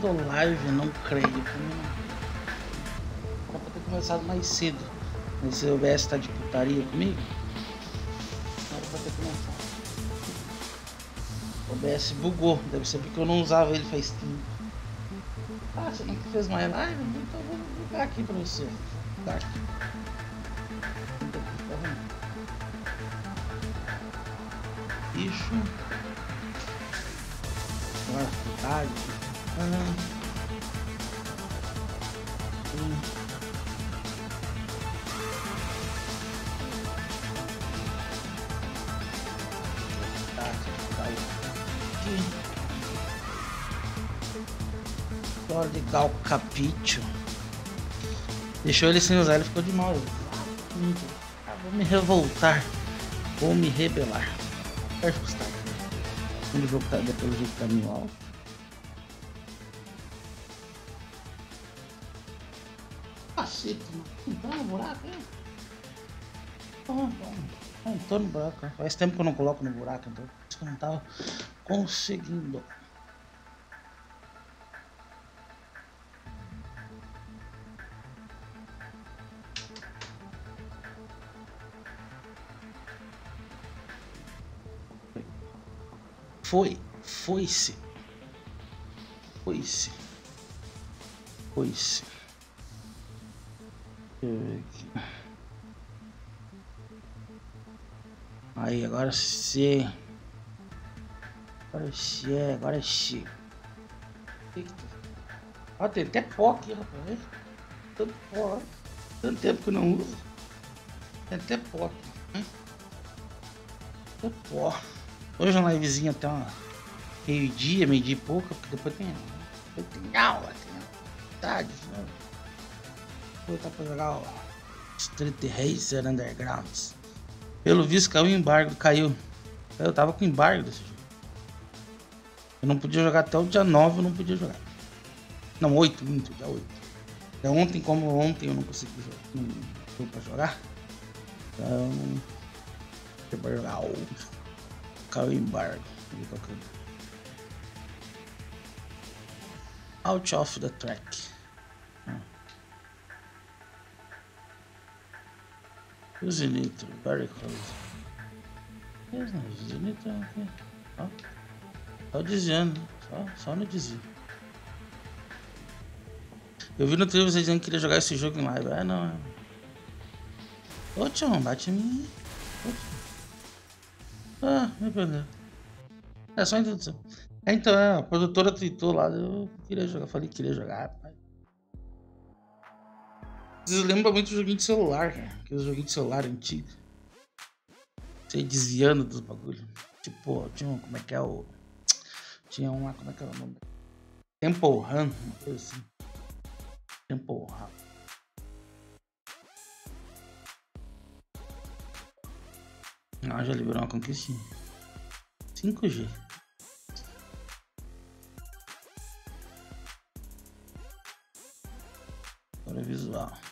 Fazendo live, não creio. Era pra ter começado mais cedo. Mas o OBS tá de putaria comigo. Era pra ter começado. O OBS bugou. Deve ser porque eu não usava ele faz tempo. Ah, você não fez mais live? Então vou bugar aqui pra você. Tá aqui. Hora de dar o capítulo. Deixou ele sem usar, ele ficou de mal. Ah, vou me revoltar. Vou me rebelar. Quando o jogo tá, depois o jogo tá meio alto. Buraco. né? Faz tempo que eu não coloco no buraco, então. Isso que eu não tava conseguindo. Foi, foi-se. Foi-se. Foi-se. Aí, agora sim. Agora sim, agora sim. Eita. Ó, tem até pó aqui, rapaz. Tanto pó, ó. Tanto tempo que não uso. Tem até pó aqui. Até pó. Hoje uma livezinha até uma meio-dia, meio-dia e pouco, porque depois tem, depois tem aula, tem tarde, né? Vou botar pra jogar o Street Racer Undergrounds. Pelo visto caiu o embargo, caiu. Eu tava com embargo desse jogo. Eu não podia jogar até o dia 9, eu não podia jogar. Não, 8, muito, dia 8. Até ontem, como ontem eu não consegui jogar, não deu pra jogar. Então, jogar hoje. Caiu o embargo. Out of the track. O Zenito, very close. Yes, não, o Zenito é aqui. Ó. Só desviando, só, só no desvio. Eu vi no trailer vocês dizendo que queria jogar esse jogo em live. Ah, não. é. Ô, tchau, bate em mim. Ah, me perdeu. É só a introdução. É, então, é, a produtora tweetou lá, eu queria jogar, falei que queria jogar, Vocês lembram muito do joguinho de celular, cara. Aqueles joguinhos de celular antigo. Você ia desviando dos bagulho. Tipo, tinha um, como é que é o. Tinha um lá, como é que era o nome? Temple Run, uma coisa assim. Temple Run. Ah, já liberou uma conquistinha. 5G. Agora é visual.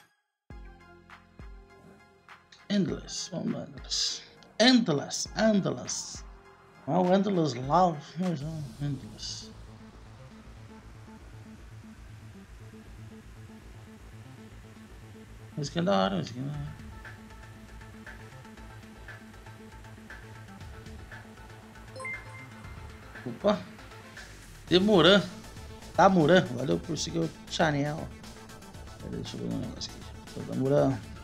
Endless. No Endless. Endless. Endless. Não é Endless Love, mas é o Endless. Música é da hora, música é da hora. Opa! Demoran. Tamuran. Valeu por seguir o Chanel. Deixa eu ver um negócio aqui. Seja bem-vindo.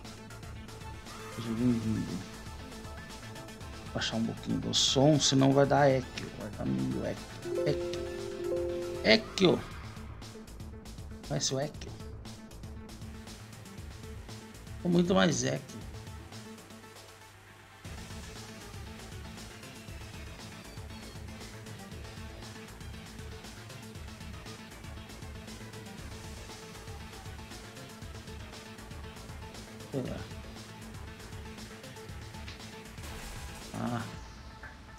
Baixar um pouquinho do som, senão vai dar eco. Vai dar meio eco. Eco. Vai ser o eco. Muito mais eco.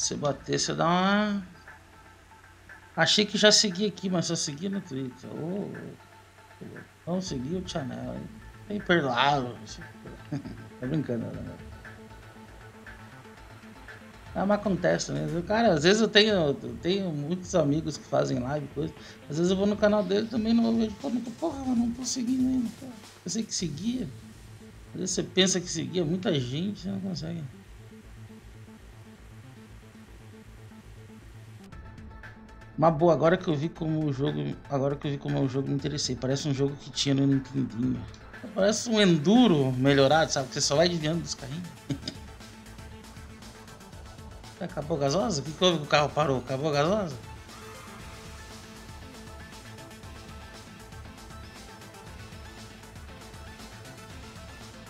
Se bater, você dá uma. Achei que já segui aqui, mas só segui no Twitter. Vamos seguir o Chanel. hein? É imperdoável. tá brincando, né? Ah, mas acontece também. Cara, às vezes eu tenho, eu tenho muitos amigos que fazem live e coisa. Às vezes eu vou no canal dele também não vejo. Pô, não tô, porra, não tô seguindo ainda. Eu sei que seguia. Às vezes você pensa que seguia muita gente, você não consegue. Mas boa, agora que eu vi como o jogo. Agora que eu vi como é o jogo, me interessei. Parece um jogo que tinha no Nintendinho. Parece um enduro melhorado, sabe? Que você só vai desviando dos carrinhos. Acabou a gasosa? O que, que houve que o carro parou? Acabou a gasosa?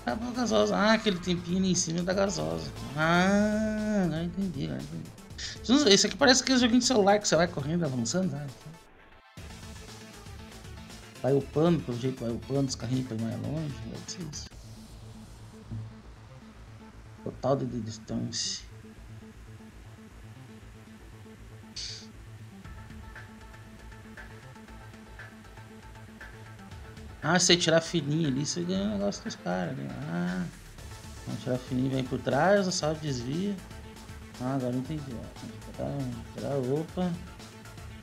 Acabou a gasosa. Ah, aquele tempinho em cima da gasosa. Ah, não entendi, não entendi. Esse aqui parece aquele joguinho de celular que você vai correndo, avançando, sabe? Vai upando, pelo jeito vai upando os carrinhos para ir mais longe. Ser isso. Total de distância. Ah, se você tirar fininho ali, você ganha um negócio dos caras, né? Ah, tirar fininho, vem por trás, só desvia. Ah, agora entendi. Ó. Tirar, tirar, opa,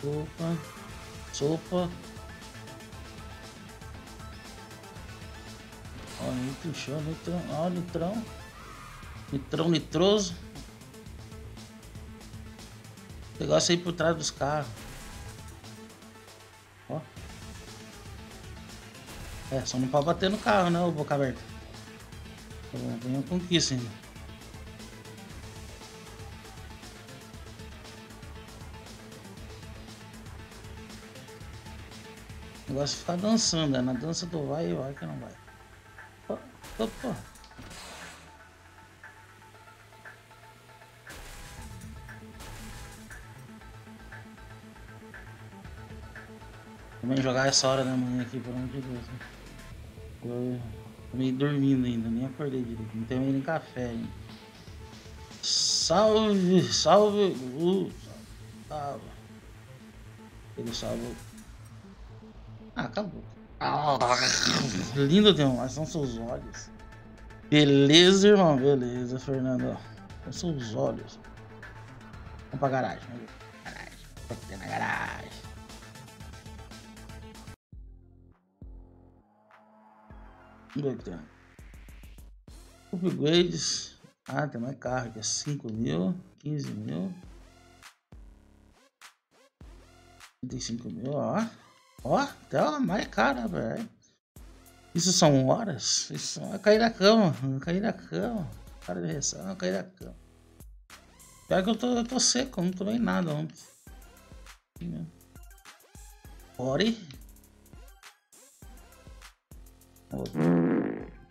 opa, sopa. Ó, nitro, show, nitrão, ó, nitrão. Nitrão nitroso. O negócio aí por trás dos carros. É, só não pode bater no carro, né, boca aberta. Tem uma conquista ainda. O negócio é ficar dançando, é na dança do vai e vai que não vai. Opa! Também jogar essa hora da manhã aqui, pelo amor de Deus. Eu meio dormindo ainda, nem acordei direito. Não tenho nem café ainda. Salve, salve, salve. Ele salve. Ah, acabou. Ah, lindo demais, são seus olhos. Beleza, irmão, beleza, Fernando. São seus olhos. Vamos pra garagem, vamos Garagem, vou na garagem. Bacana. Upgrades. Ah, tem mais carro aqui. 5 mil, 15 mil. 35 mil, ó. Ó, uma mais cara, velho. Isso são horas? Isso é cair da cama. Cair da cama. Cara de reação, cair da cama. Pior que eu tô, eu tô seco, não tomei nada ontem. Ore.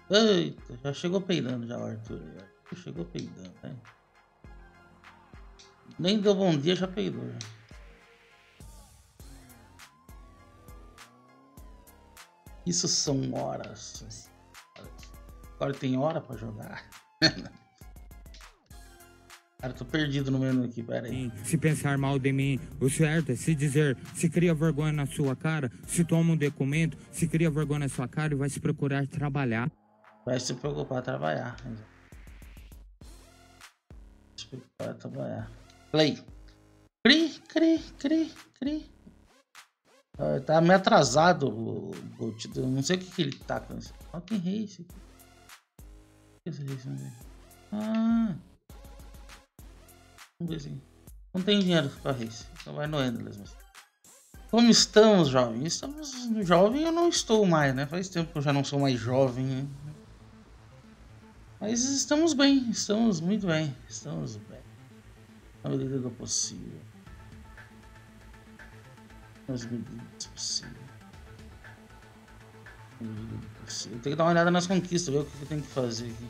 Eita, já chegou peidando já Arthur. Já chegou peidando, né? Nem deu bom dia, já peidou. Já. Isso são horas. Agora tem hora pra jogar. Cara, tô perdido no menu aqui, pera aí. Se pensar mal de mim, o certo é se dizer, se cria vergonha na sua cara, se toma um documento, se cria vergonha na sua cara e vai se procurar trabalhar. Vai se preocupar trabalhar. Se preocupar trabalhar. Play. Cri, cri, cri, cri. Tá meio atrasado o Bolt. Não sei o que, que ele tá com isso. Rock Race. O que é esse race? Ah. Vamos ver se. Não tem dinheiro para race. Então vai no Endless. Como estamos, jovem? Estamos jovem eu não estou mais, né? Faz tempo que eu já não sou mais jovem. Né? Mas estamos bem, estamos muito bem. Estamos bem. Na medida do possível. Nas medidas possíveis. Tem que dar uma olhada nas conquistas, ver o que eu tenho que fazer aqui.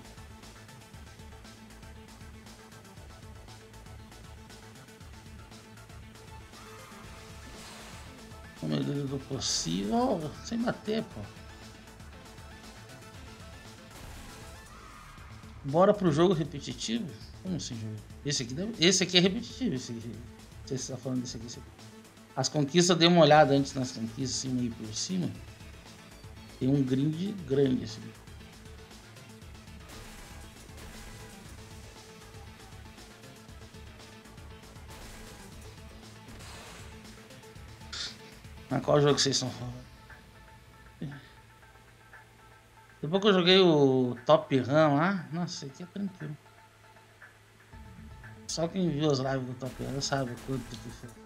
Na medida do possível, sem bater, pô. Bora pro jogo repetitivo? Como assim, jogo? Esse aqui, esse aqui é repetitivo. Esse aqui. Você está falando desse aqui, esse aqui. As conquistas, dei uma olhada antes nas conquistas, assim, meio por cima. Tem um grind grande, assim. Na qual jogo vocês estão falando? Depois que eu joguei o Top Ram lá, nossa, aqui é tranquilo. Só quem viu as lives do Top Ram sabe o quanto que foi.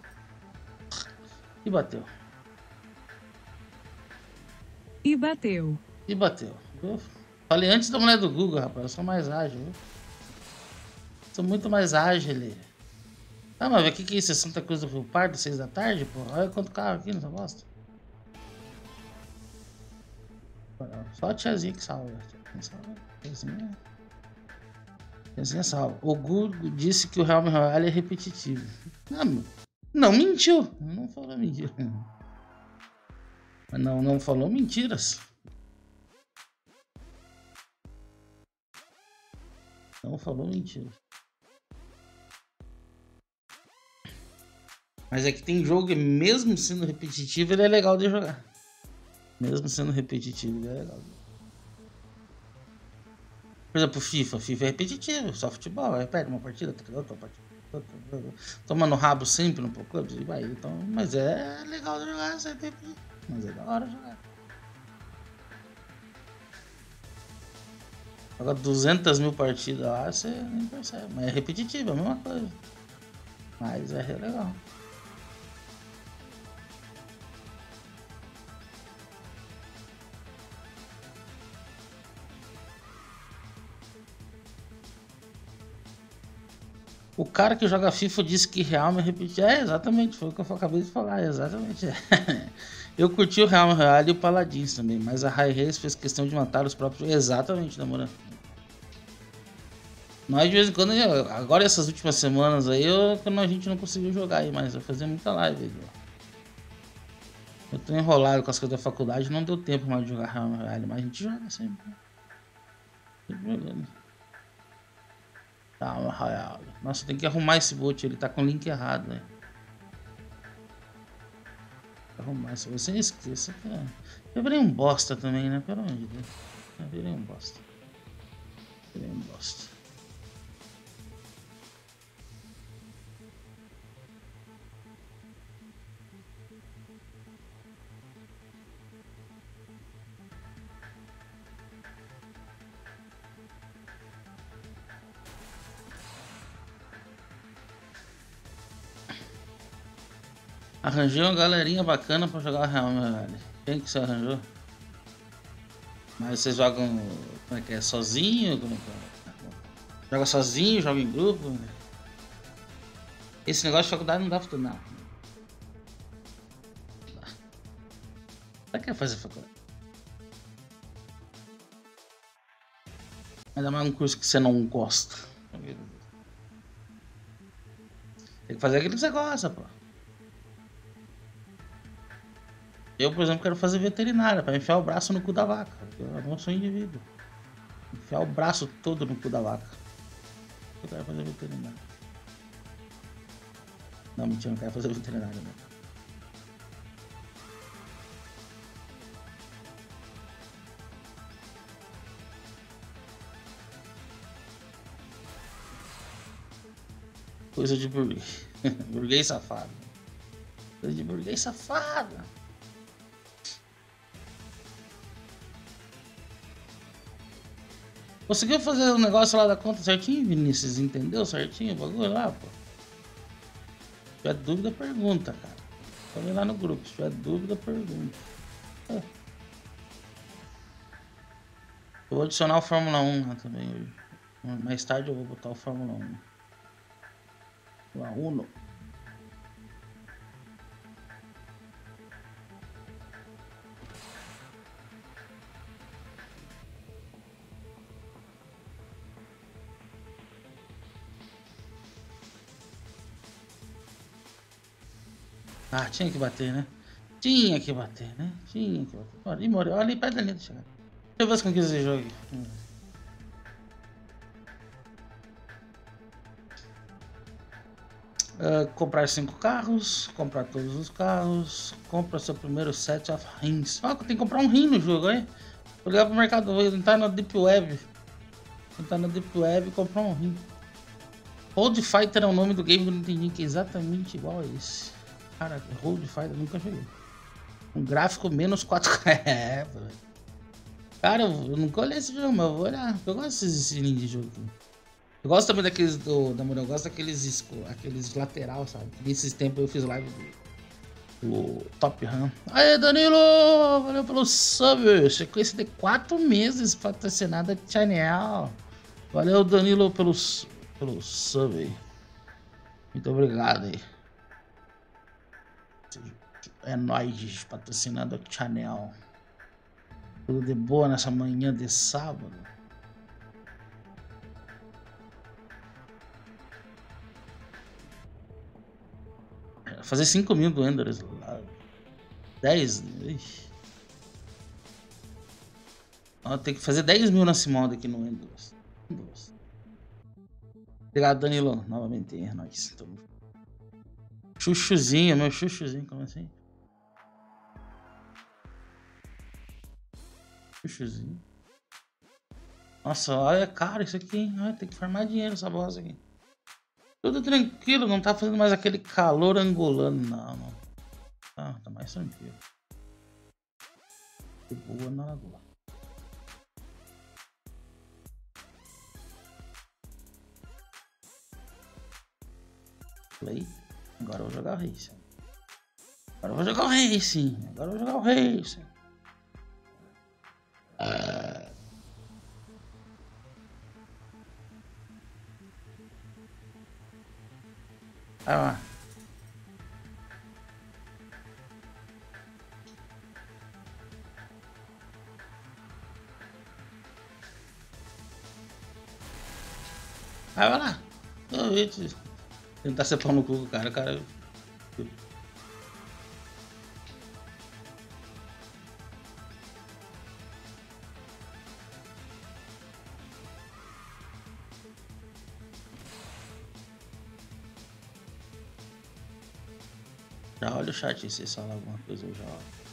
E bateu. E bateu. E bateu. Eu falei antes da mulher do Google, rapaz. Eu sou mais ágil, viu? Sou muito mais ágil. Ah, mas o que, que é isso? É Santa Cruz do Rio Pardo, seis da tarde, pô? Olha quanto carro aqui nessa bosta. Só a tiazinha que salva. Tiazinha. Tiazinha salva. O Google disse que o Realm Royale é repetitivo. Não, não mentiu. Não falou mentira. Não, não falou mentiras. Não falou mentira. Mas é que tem jogo que mesmo sendo repetitivo, ele é legal de jogar. Mesmo sendo repetitivo, ele é legal. Por exemplo, FIFA. FIFA é repetitivo, só futebol. Aí pega uma partida, outra partida. Toma no rabo sempre no Pro Clubs e vai. Então, mas é legal jogar, mas é da hora jogar. Agora 200 mil partidas lá, você nem percebe. Mas é repetitivo, é a mesma coisa. Mas é legal. O cara que joga FIFA disse que Realme é repetir. É, exatamente, foi o que eu acabei de falar, exatamente. eu curti o Realme Real e o Paladins também, mas a High Race fez questão de matar os próprios. Exatamente, namorando. Nós de vez em quando, agora essas últimas semanas aí, eu, a gente não conseguiu jogar aí, mas eu fazia muita live. Eu tô enrolado com as coisas da faculdade, não deu tempo mais de jogar Realme Real, mas a gente joga sempre. Sempre jogando. Royal. Nossa, tem que arrumar esse boot. Ele tá com o link errado, né? Arrumar esse. Você esqueça. Eu virei um bosta também, né? Pelo amor de Deus. Eu virei um bosta. Virei um bosta. Arranjei uma galerinha bacana pra jogar Real, meu velho. Quem que você arranjou? Mas vocês jogam. Como é que é? Sozinho? Como é que é? Joga sozinho, joga em grupo? Esse negócio de faculdade não dá futuro, não. Pra que fazer faculdade? Ainda mais um curso que você não gosta. Tem que fazer aquilo que você gosta, pô. Eu, por exemplo, quero fazer veterinária para enfiar o braço no cu da vaca. Eu não sou indivíduo. Enfiar o braço todo no cu da vaca. Eu quero fazer veterinária. Não, mentira, não quero fazer veterinária. Não. Coisa de burguês. burguês safado. Coisa de burguês safado. Conseguiu fazer o negócio lá da conta certinho, Vinícius? Entendeu certinho o bagulho lá, pô? Se tiver dúvida, pergunta, cara. Ir lá no grupo. Se tiver dúvida, pergunta. É. Eu vou adicionar o Fórmula 1 lá também hoje. Mais tarde eu vou botar o Fórmula 1. Fórmula 1. Ah, tinha que bater, né? Tinha que bater, né? Tinha que bater. Olha, e morreu. Olha perto da linha de chegar. Deixa eu ver se conquista esse jogo. Uh, comprar cinco carros, comprar todos os carros, compra seu primeiro set of rins. Ah, tem que comprar um rim no jogo, hein? Vou ligar pro mercado, vou entrar na Deep Web. Entrar na Deep Web e comprar um rim. Old Fighter é o nome do game que eu não entendi, que é exatamente igual a esse. Cara, Road Fighter nunca joguei. Um gráfico menos 4K. É. Cara, eu nunca olhei esse jogo, mas eu vou olhar. Eu gosto desse de jogo. Eu gosto também daqueles do, da mulher, eu gosto daqueles aqueles lateral, sabe? Nesses tempos eu fiz live do, do Top Run. Aê, Danilo! Valeu pelo sub! Sequência de 4 meses patrocinada Channel. Valeu, Danilo, pelo, pelo sub. Muito obrigado aí. É nóis, patrocinando a Channel. Tudo de boa nessa manhã de sábado. Fazer 5 mil do Enders lá. 10. Tem que fazer 10 mil nesse modo aqui no Enders. Obrigado, Danilo. Novamente, é nóis. Chuchuzinho, meu chuchuzinho, como assim? Chuchuzinho. Nossa, olha, caro isso aqui, hein? Ai, tem que farmar dinheiro essa bosta aqui. Tudo tranquilo, não tá fazendo mais aquele calor angolano, não, não. Tá, tá mais tranquilo. De boa na lagoa. Play. Agora eu vou jogar o Racing. Agora eu vou jogar o Racing. Agora eu vou jogar o Racing. Ah. Vai lá. Vai lá. Tentar ser pau no cu cara, cara. Já olha o chat se falar alguma coisa eu já olho.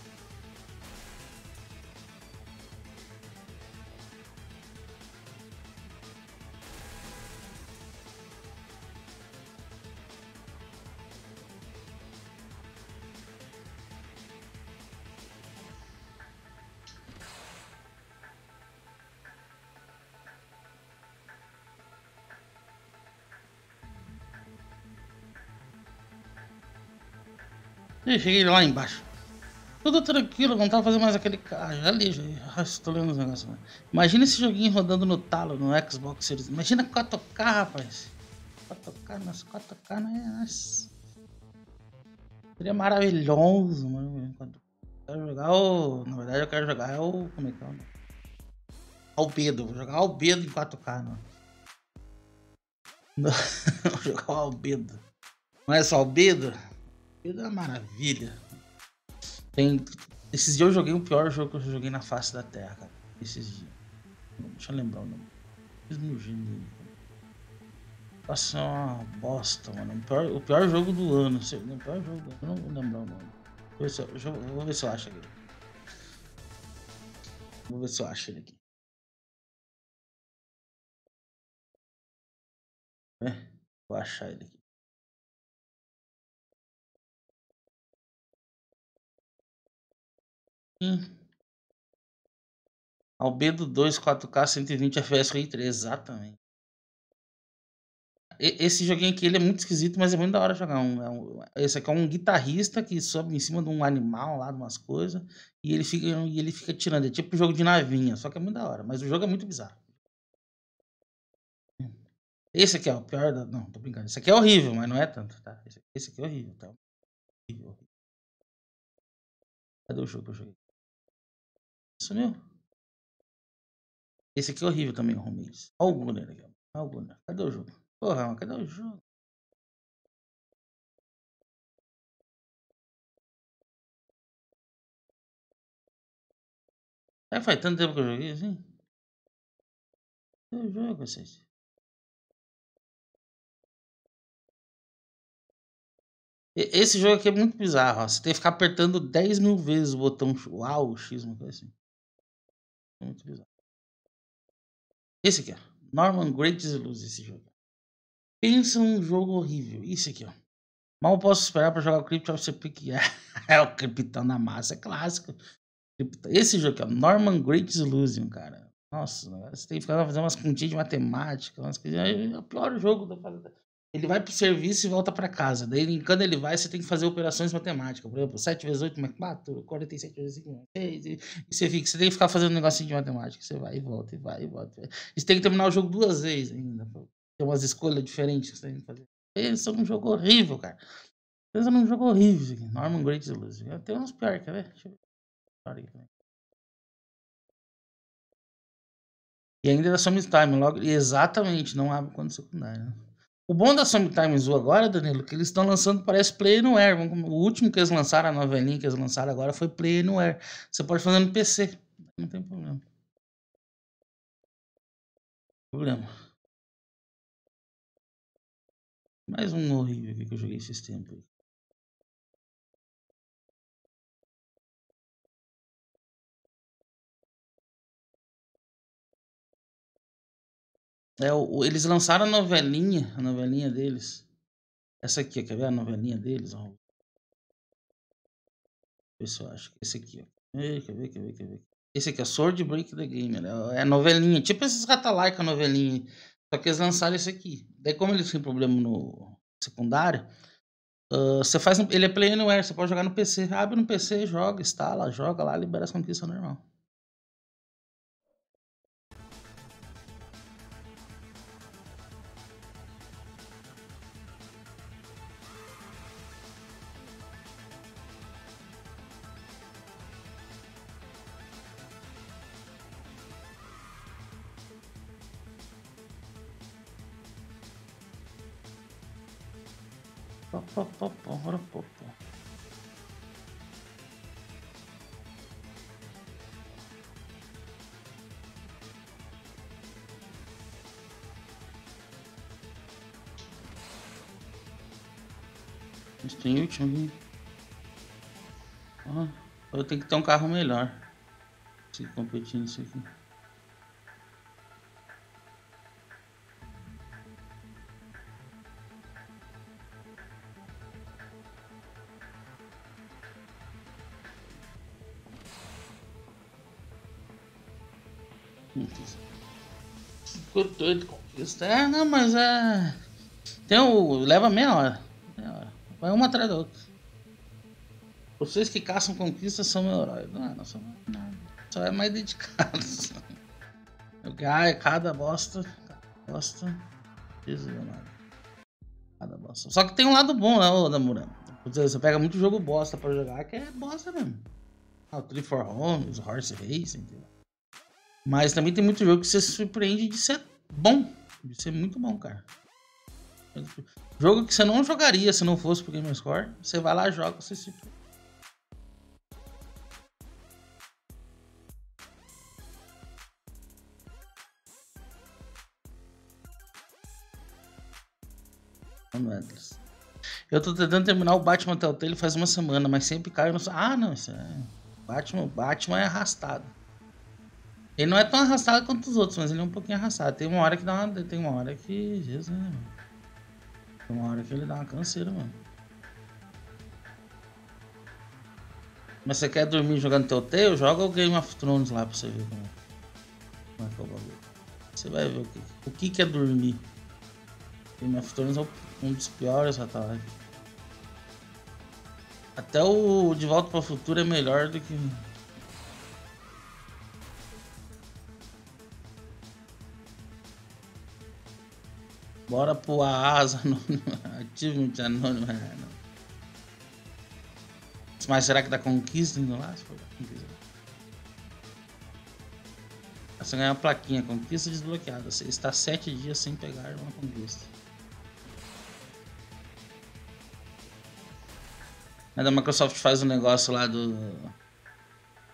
E cheguei lá embaixo. Tudo tranquilo, não tava fazendo mais aquele carro. Já li, já ah, estou lendo os negócios. Né? Imagina esse joguinho rodando no talo, no Xbox Series. Imagina 4K, rapaz. 4K, nossa, 4K, né? Nossa. Seria maravilhoso, mano. Quero jogar o. Na verdade, eu quero jogar é o. Como é que é o Albedo. Vou jogar Albedo em 4K, não. Vou jogar o Albedo. Não é só Albedo? É uma maravilha. Tem... Esses dias eu joguei o pior jogo que eu joguei na face da Terra, cara. Esses dias. Deixa eu lembrar o nome. Esmugino. Nossa, é uma bosta, mano. O pior, o pior jogo do ano. O pior jogo. Eu não vou lembrar o nome. Vou ver se eu, vou ver se eu acho ele. Vou ver se eu acho ele aqui. É, vou achar ele aqui. Albedo 2 4K 120 FPS Ray 3, exatamente. Esse joguinho aqui ele é muito esquisito, mas é muito da hora jogar. É um, esse aqui é um guitarrista que sobe em cima de um animal lá, de umas coisas, e ele fica, e ele fica tirando. É tipo um jogo de navinha, só que é muito da hora. Mas o jogo é muito bizarro. Esse aqui é o pior da. Não, tô brincando. Esse aqui é horrível, mas não é tanto, tá? Esse aqui é horrível, tá? Horrível, horrível. Cadê o jogo que eu joguei? Sumiu. Esse aqui é horrível também, o Romês. Olha o Gunner aqui. Olha o Gunner. Cadê o jogo? Porra, cadê o jogo? É, faz tanto tempo que eu joguei assim? O jogo, vocês? Esse jogo aqui é muito bizarro. Ó. Você tem que ficar apertando 10 mil vezes o botão ou X, uma coisa assim. Muito bizarro. Esse aqui, ó. Norman Great Disillusion, esse jogo. Pensa um jogo horrível. Isso aqui, ó. Mal posso esperar para jogar o Crypt of Pick. É, o Criptão na massa, é clássico. Esse jogo aqui, ó, Norman Great Illusion, cara. Nossa, você tem que ficar fazendo umas continhas de matemática, umas coisas. É o pior jogo da Ele vai pro serviço e volta para casa. Daí, quando ele vai, você tem que fazer operações matemáticas. Por exemplo, 7 vezes 8 mais 4, 47 vezes 5 mais 6. E você fica, você tem que ficar fazendo um negocinho de matemática. Você vai e volta, e vai e volta. E você tem que terminar o jogo duas vezes ainda. Tem umas escolhas diferentes que você tem que fazer. Pensa é um jogo horrível, cara. Pensa num jogo horrível. Norman Great Illusion. Tem uns pior, quer ver? Deixa eu ver. E ainda da Summertime, logo. Exatamente, não abre quando secundário. Né? O bom da Summertime Zoo agora, Danilo, que eles estão lançando, parece Play no Air. O último que eles lançaram, a novelinha que eles lançaram agora, foi Play no Air. Você pode fazer no PC. Não tem problema. Problema. Mais um horrível que eu joguei esses tempos É, o, eles lançaram a novelinha, a novelinha deles. Essa aqui, quer ver a novelinha deles? Ó. Pessoal, acho que esse aqui, ó. Quer ver, quer ver, quer ver. Esse aqui é Sword Break the Game, né? É a novelinha, tipo esses Ratalaika novelinha. Só que eles lançaram esse aqui. Daí, como eles têm problema no secundário, uh, você faz. Ele é Play Anywhere, você pode jogar no PC. Abre no PC, joga, instala, joga lá, libera as conquistas normal. Último ah, eu tenho que ter um carro melhor. Se competir nisso aqui. Ficou doido com isso. É, não, mas é. Tem o. Leva meia hora. Vai uma atrás da outra. Vocês que caçam conquistas são meu herói. Não, não são nada. Só é mais dedicados. Ai, cada bosta. Cada bosta. Jesus. Cada bosta. Só que tem um lado bom, né, ô Damura? Você pega muito jogo bosta pra jogar, que é bosta mesmo. Ah, o for Homes, Horse Racing, entendeu? Mas também tem muito jogo que você se surpreende de ser bom. De ser muito bom, cara. Jogo que você não jogaria se não fosse pro Gamerscore. Você vai lá, joga, você se Eu tô tentando terminar o Batman Telltale faz uma semana, mas sempre cai no. Ah, não, isso é. Batman, Batman é arrastado. Ele não é tão arrastado quanto os outros, mas ele é um pouquinho arrastado. Tem uma hora que dá uma. Tem uma hora que. Jesus, né, Tem uma hora que ele dá uma canseira, mano. Mas você quer dormir jogando Telltale? Joga o Game of Thrones lá pra você ver como, como é que é o bagulho. Você vai ver o que, o que, que é dormir. Game of Thrones é um dos piores Atalai. Até o De Volta para o Futuro é melhor do que Bora pôr a asa no Achievement Anônimo. É, Mas será que dá conquista indo lá? Se for conquista. Você ganha uma plaquinha, conquista desbloqueada. Você está sete dias sem pegar uma conquista. A Microsoft faz um negócio lá do.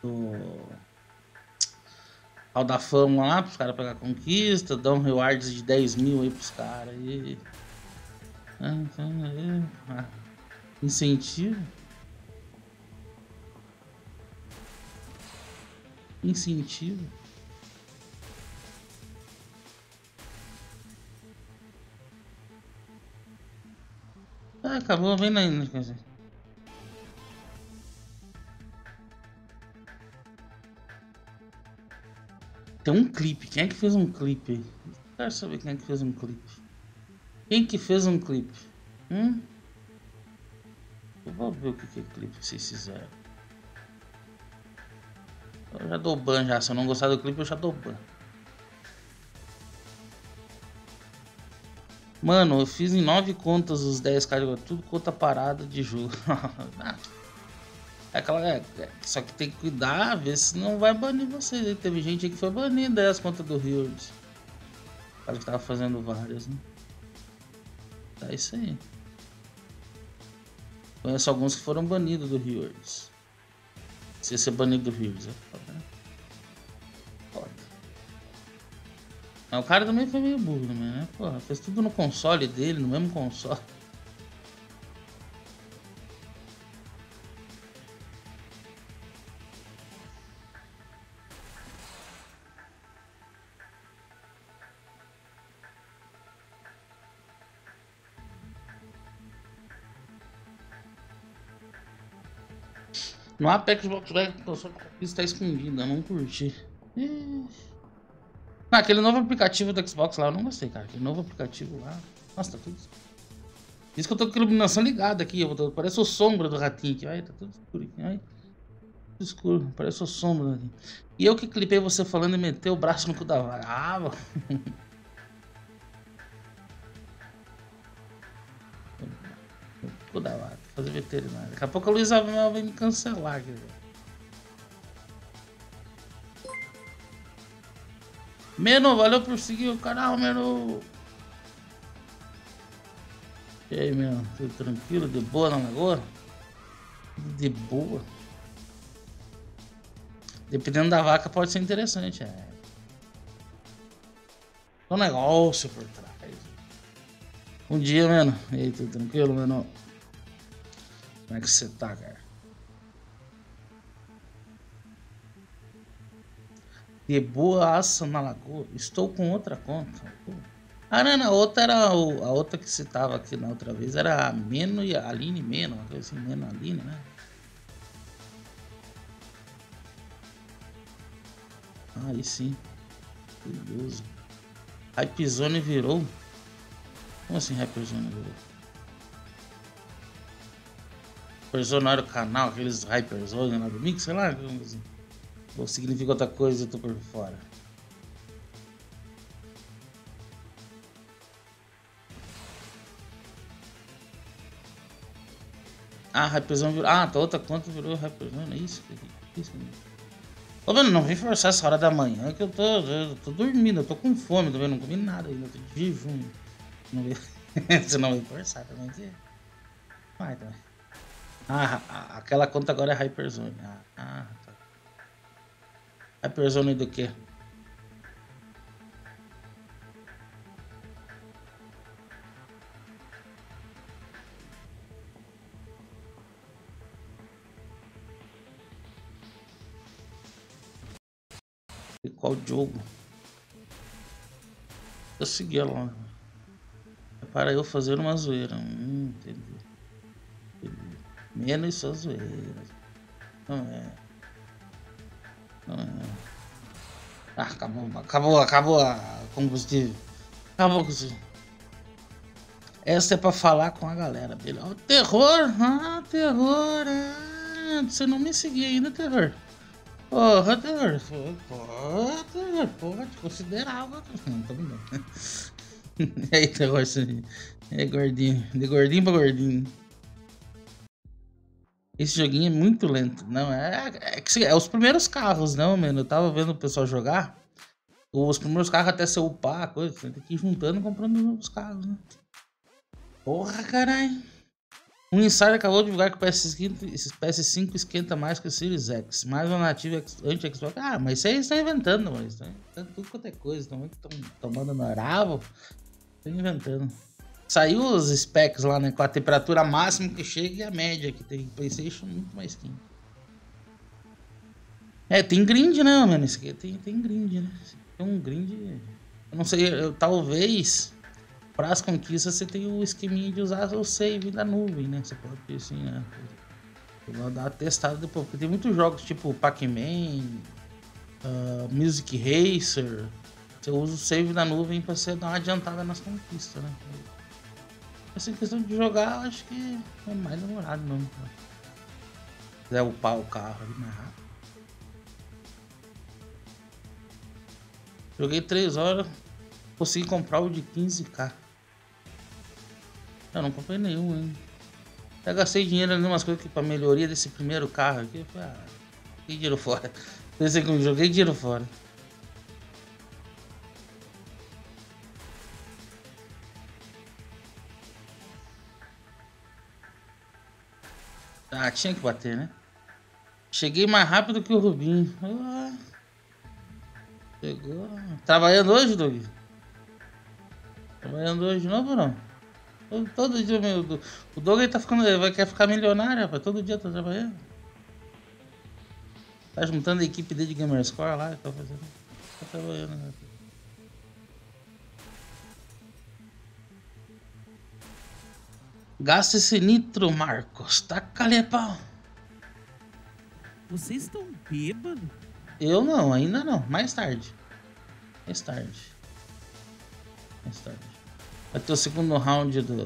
do Hall da Fama lá, pros caras pegar conquista, dão rewards de 10 mil aí pros caras. E... Ah, então, é... ah, incentivo. Incentivo. Ah, acabou bem na. Tem um clipe. Quem é que fez um clipe? Quero saber quem é que fez um clipe. Quem que fez um clipe? Hum? Eu vou ver o que, é clipe que vocês fizeram. Eu já dou ban já. Se eu não gostar do clipe, eu já dou ban. Mano, eu fiz em nove contas os 10 caras, tudo conta parada de jogo. é aquela, é, é, só que tem que cuidar, ver se não vai banir vocês. Teve gente que foi banida as contas do Rio. O cara que tava fazendo várias, né? É isso aí. Conheço alguns que foram banidos do Rio. Se ser banido do Rio, é foda, né? Mas o cara também foi meio burro né? Porra, fez tudo no console dele, no mesmo console. No Apex Box Legends, está escondida, não curti. Ah, aquele novo aplicativo do Xbox lá, eu não gostei, cara. Aquele novo aplicativo lá. Nossa, tá tudo. Isso que eu tô com a iluminação ligada aqui. Eu tô... Parece o sombra do ratinho aqui. Ai, tá tudo escuro aqui. Tudo escuro. Parece o sombra aqui. E eu que clipei você falando e meteu o braço no cu da vaga. Ah, mano. da vaga. Fazer veterinário. Daqui a pouco a Luísa vai me cancelar aqui, velho. Meno, valeu por seguir o canal, Meno. E aí, meu? Tudo tranquilo? De boa na lagoa? De boa. Dependendo da vaca pode ser interessante, é. Um negócio por trás. Bom dia, mano. E aí, tudo tranquilo, mano? Como é que você tá, cara? de boaça na lagoa. Estou com outra conta. Ah, não, não, a outra era o, a outra que citava aqui na outra vez era a Meno e a Aline Meno, uma coisa assim, Meno Aline, né? Aí sim. Curioso. Hypezone virou. Como assim Hyperzone virou? Hyperzone era o canal, aqueles Hyperzone lá do Mix, sei lá. Assim. Ou significa outra coisa eu tô por fora? Ah, Hyperzone virou. Ah, tá outra conta virou Hyperzone. É isso? É isso Ô, mano, não vem forçar essa hora da manhã que eu tô, eu tô dormindo, eu tô com fome, também não comi nada ainda, tô de jejum. Não vem... Você não vai forçar também, que... Vai também. Ah, aquela conta agora é Hyperzone. Ah, ah tá. A persona do quê? E qual jogo? Eu segui ela É para eu fazer uma zoeira. Hum, entendi. entendi. Menos só zoeira. Não é. Ah, acabou, acabou, acabou a combustível. Acabou combustível. Essa é pra falar com a galera, beleza? terror! Ah, terror! Ah, você não me seguiu ainda, terror. Porra, terror. Porra, terror. Pode considerar. Não, tô brincando. E aí, terror, você... É gordinho. De gordinho pra gordinho. Esse joguinho é muito lento. Não, é, é, é, é os primeiros carros, não, mano. Eu tava vendo o pessoal jogar. Os primeiros carros até você upar, coisa. Você tem que ir juntando comprando novos carros, né? Porra, caralho. Um insider acabou de divulgar que o PS5, PS5 esquenta mais que o Series X. Mais uma nativa anti-Xbox. Ah, mas isso aí estão inventando, mano. Estão inventando tudo quanto é coisa. Estão tomando no Aravo. Estão inventando. Saiu os specs lá, né? Com a temperatura máxima que chega e a média que tem. PlayStation muito mais quente. É, tem grind, né, mano? Esse aqui tem, tem grind, né? Tem um grind. Eu não sei, eu, talvez. Para as conquistas, você tem o esqueminha de usar o save da nuvem, né? Você pode assim, né? Eu vou dar depois, porque tem muitos jogos tipo Pac-Man, uh, Music Racer. Você usa o save da nuvem para você dar uma adiantada nas conquistas, né? Essa questão de jogar, acho que é mais demorado não. Se quiser upar o carro ali mais rápido. Joguei 3 horas, consegui comprar o de 15k. Eu não comprei nenhum, hein? Já gastei dinheiro em umas coisas que pra melhoria desse primeiro carro aqui. Eu falei, ah, joguei dinheiro fora. Pensei que eu joguei dinheiro fora. Ah, tinha que bater, né? Cheguei mais rápido que o Rubinho. Ah, chegou. Trabalhando hoje, Doug? Trabalhando hoje de novo não? Todo, todo dia, meu. O Doug tá ficando. Ele vai, quer ficar milionário, rapaz. Todo dia tá trabalhando. Tá juntando a equipe dele de Gamerscore lá. Tá fazendo. Tá trabalhando, né? Gasta esse nitro, Marcos. Taca-lhe pau. Vocês estão bêbados? Eu não, ainda não. Mais tarde. Mais tarde. Mais tarde. Vai ter o segundo round do.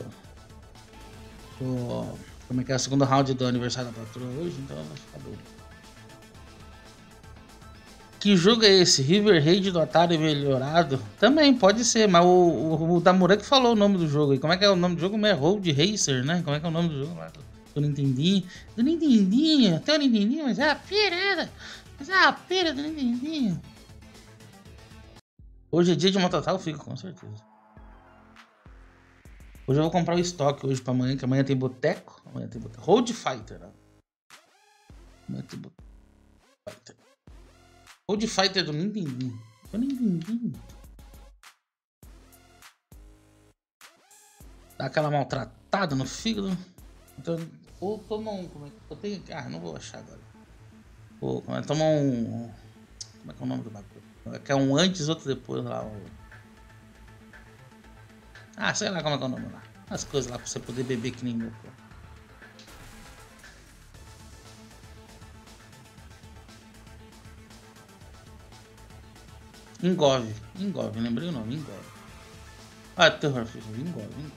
do como é que é? O segundo round do aniversário da patroa hoje, então vai ficar. Que jogo é esse? River Raid do Atari melhorado? Também, pode ser, mas o, o, o Damura que falou o nome do jogo aí. Como é que é o nome do jogo? É Road Racer, né? Como é que é o nome do jogo? Do Nintendinho. Do Nintendinho, até o Nintendinho, mas é a pirada. Mas é a pira do Nintendinho. Hoje é dia de Mototal, fico com certeza. Hoje eu vou comprar o estoque hoje pra amanhã, que amanhã tem boteco. Amanhã tem boteco. Road Fighter, né? Amanhã tem boteco. Fighter. Road Fighter do Nintendinho. Do Nintendinho. Dá aquela maltratada no fígado. Então, ou toma um. Como é eu tenho. Ah, não vou achar agora. Ou é, toma um. Como é que é o nome do bagulho? Que é um antes, outro depois lá. Ah, sei lá como é que é o nome lá. As coisas lá pra você poder beber que nem meu. Pô. Engove. Engove, lembrei o nome. Engove. Ah, terror. Engove. Engove,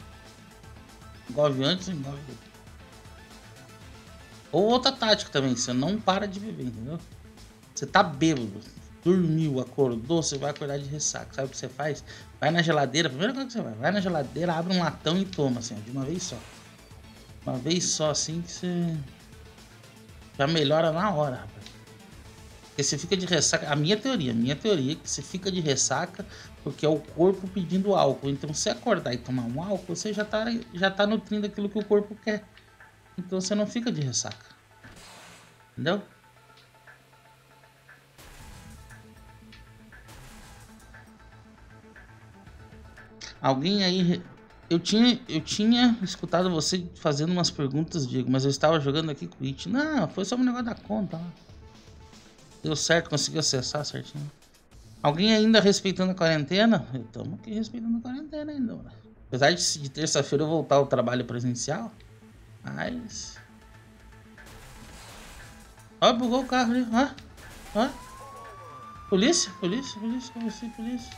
engove antes, engove depois. Ou outra tática também, você não para de beber, entendeu? Você tá bêbado, dormiu, acordou, você vai acordar de ressaca. Sabe o que você faz? Vai na geladeira, primeira coisa que você vai, vai na geladeira, abre um latão e toma, assim, de uma vez só. Uma vez só, assim, que você já melhora na hora. Porque você fica de ressaca. A minha teoria, a minha teoria é que você fica de ressaca porque é o corpo pedindo álcool. Então, se acordar e tomar um álcool, você já tá, já tá nutrindo aquilo que o corpo quer. Então, você não fica de ressaca. Entendeu? Alguém aí. Eu tinha, eu tinha escutado você fazendo umas perguntas, Diego, mas eu estava jogando aqui com o It. Não, foi só um negócio da conta lá. Deu certo, conseguiu acessar certinho. Alguém ainda respeitando a quarentena? Estamos aqui respeitando a quarentena ainda, mano. Apesar de, de terça-feira eu voltar ao trabalho presencial. Mas. Ó, bugou o carro ali. Ó, ó. Polícia, polícia, polícia, polícia, polícia.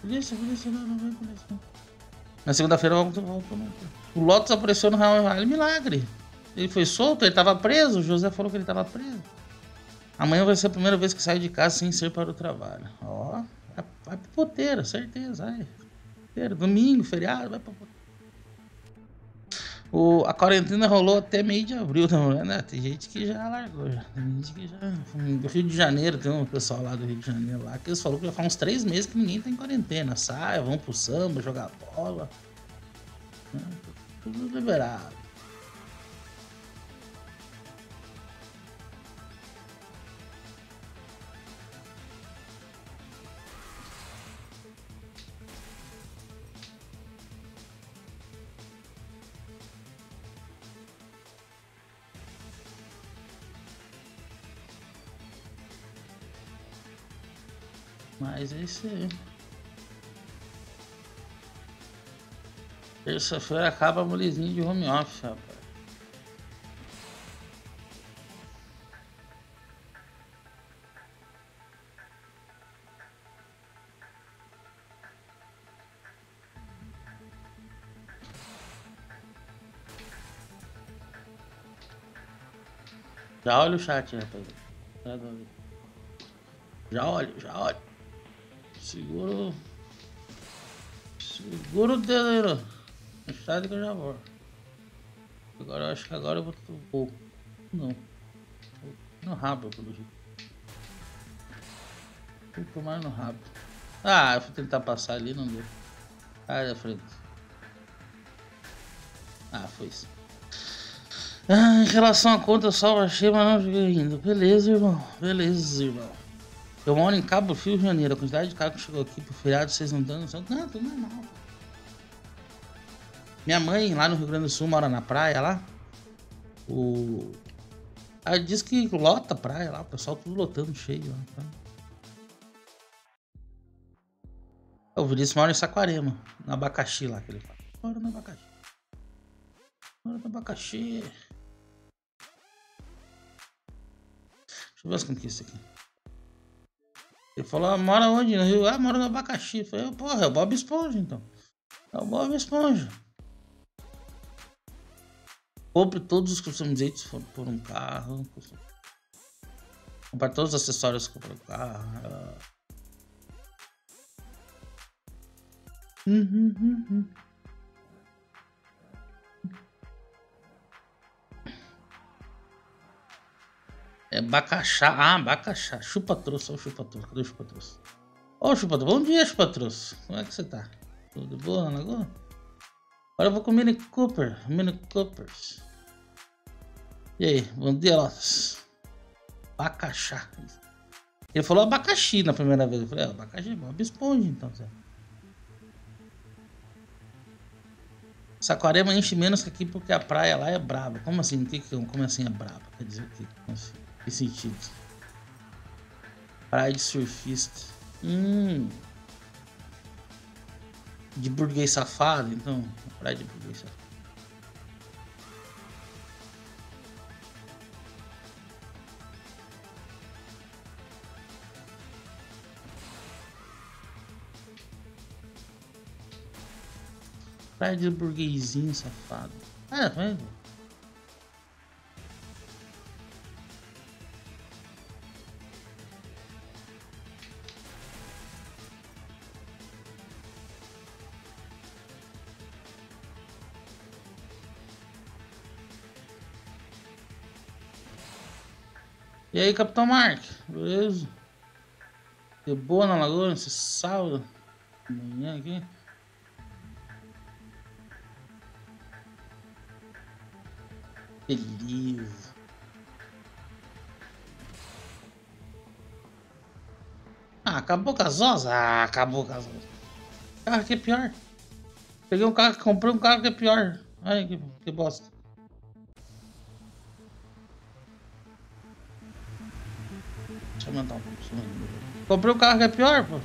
Polícia, polícia, não, não vem polícia. Na segunda-feira eu volto, volto. O Lotus apareceu no Real Vale, milagre. Ele foi solto, ele estava preso. O José falou que ele estava preso. Amanhã vai ser a primeira vez que saio de casa sem ser para o trabalho. Ó, vai, pro poteiro, certeza. Vai. Domingo, feriado, vai pra poteiro. O, a quarentena rolou até meio de abril, não, né? Tem gente que já largou. Já. Tem gente que já. Do Rio de Janeiro, tem um pessoal lá do Rio de Janeiro lá que eles falaram que já faz uns três meses que ninguém tá em quarentena. Sai, vão pro samba, jogar bola. Né? Tudo liberado. Mas é isso aí. Terça-feira acaba a molezinha de home office, rapaz. Já olha o chat, rapaz. Já olha, já olha. Segura. Segura o dedo aí, chat que eu já vou. Agora eu acho que agora eu vou. vou não. No rabo, pelo jeito. Vou tomar no rabo. Ah, eu vou tentar passar ali, não deu. Ah, da frente. Ah, foi isso. Ah, em relação à conta, eu só achei, mas não joguei ainda. Beleza, irmão. Beleza, irmão. Eu moro em Cabo Frio, Janeiro. A quantidade de carro que chegou aqui pro feriado, vocês não dando certo. Não, tudo normal. Minha mãe, lá no Rio Grande do Sul, mora na praia lá. O... Ela diz que lota a praia lá, o pessoal tudo lotando cheio lá. Tá? O Vinícius mora em Saquarema, no abacaxi lá que ele fala. Mora no abacaxi. Mora no abacaxi. Deixa eu ver as conquistas aqui. Ele falou, ah, mora onde? No Rio? Ah, mora no abacaxi. Eu falei, porra, é o Bob Esponja então. É o Bob Esponja. Compre todos os customizados por, um carro. Compre todos os acessórios para o carro. Uhum, uhum. É bacaxá. Ah, bacaxá. Chupa trouxe. Olha o chupa trouxe. Cadê o chupa trouxe? Ô, chupa trouxe. Bom dia, chupa trouxe. Como é que você tá? Tudo na lagoa? Agora eu vou com o Mini Cooper. Mini Coopers. E aí? Bom dia, Lotus. Bacaxá. Ele falou abacaxi na primeira vez. Eu falei, é, abacaxi é bom. Esponja, então, Zé. Saquarema enche menos que aqui porque a praia lá é brava. Como assim? Como assim é brava? Quer dizer o quê? Como assim? Que sentido? Praia de surfista. Hum. De burguês safado, então. Praia de burguês safado. Praia de burguesinho safado. É, E aí, Capitão Mark? Beleza? De boa na lagoa nesse sábado? Amanhã aqui? Beleza. Ah, acabou com as osas? Ah, acabou com as osas. Carro que é pior. Peguei um carro, comprei um carro que é pior. Ai, que, que bosta. Comprei um carro que é pior, pô.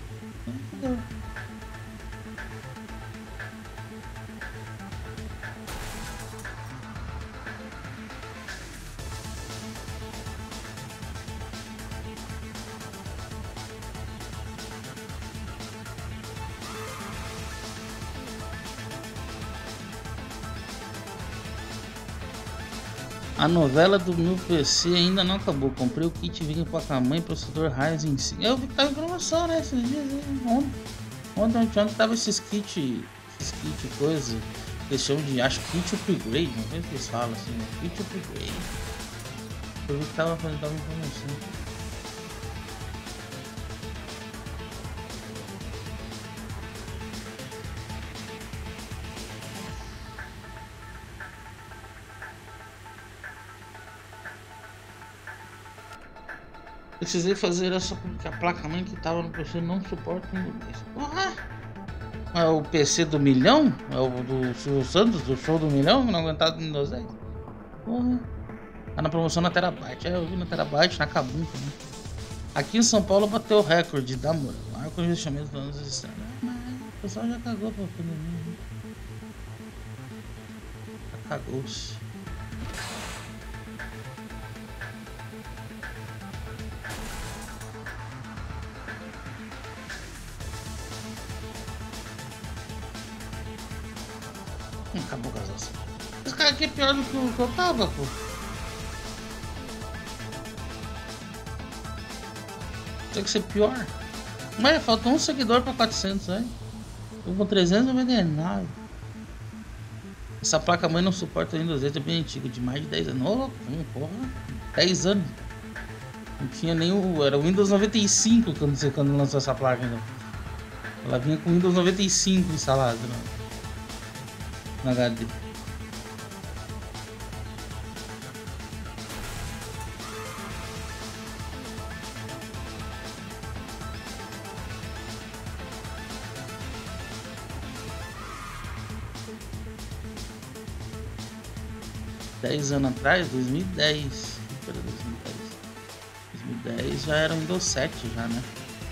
A novela do meu PC ainda não acabou. Comprei o kit Vinha placa-mãe, processador Ryzen 5. Eu vi que tava em promoção, né? Esses dias ontem. Ontem, ontem, ontem tava esses kit. Esses kit coisa. Eles chamam de. Acho kit upgrade. Não sei o que eles falam assim. Né? Kit upgrade. Eu vi que tava fazendo tava em promoção. Precisei fazer essa porque a placa-mãe que tava no PC não suporta inglês. Porra! É o PC do milhão? É o do Silvio Santos, do show do milhão? Não aguentado no Windows 10? Porra! Tá na promoção na Terabyte. É, eu vi na Terabyte, na Kabum também. Aqui em São Paulo bateu o recorde da maior congestionamento dos anos externos. Mas o pessoal já cagou pra pandemia. Né? cagou-se. Pior do que eu tava, pô. Tem que ser pior. Mas faltou um seguidor pra 400, hein? Tô com 399. Essa placa mãe não suporta Windows 10, é bem antigo, de mais de 10 anos. Ô, hum, porra, 10 anos. Não tinha nem o. Era o Windows 95 quando, quando lançou essa placa ainda. Ela vinha com o Windows 95 instalado né? no HD. Dez anos atrás, 2010. Que era 2010? 2010 já era o Windows 7 já, né?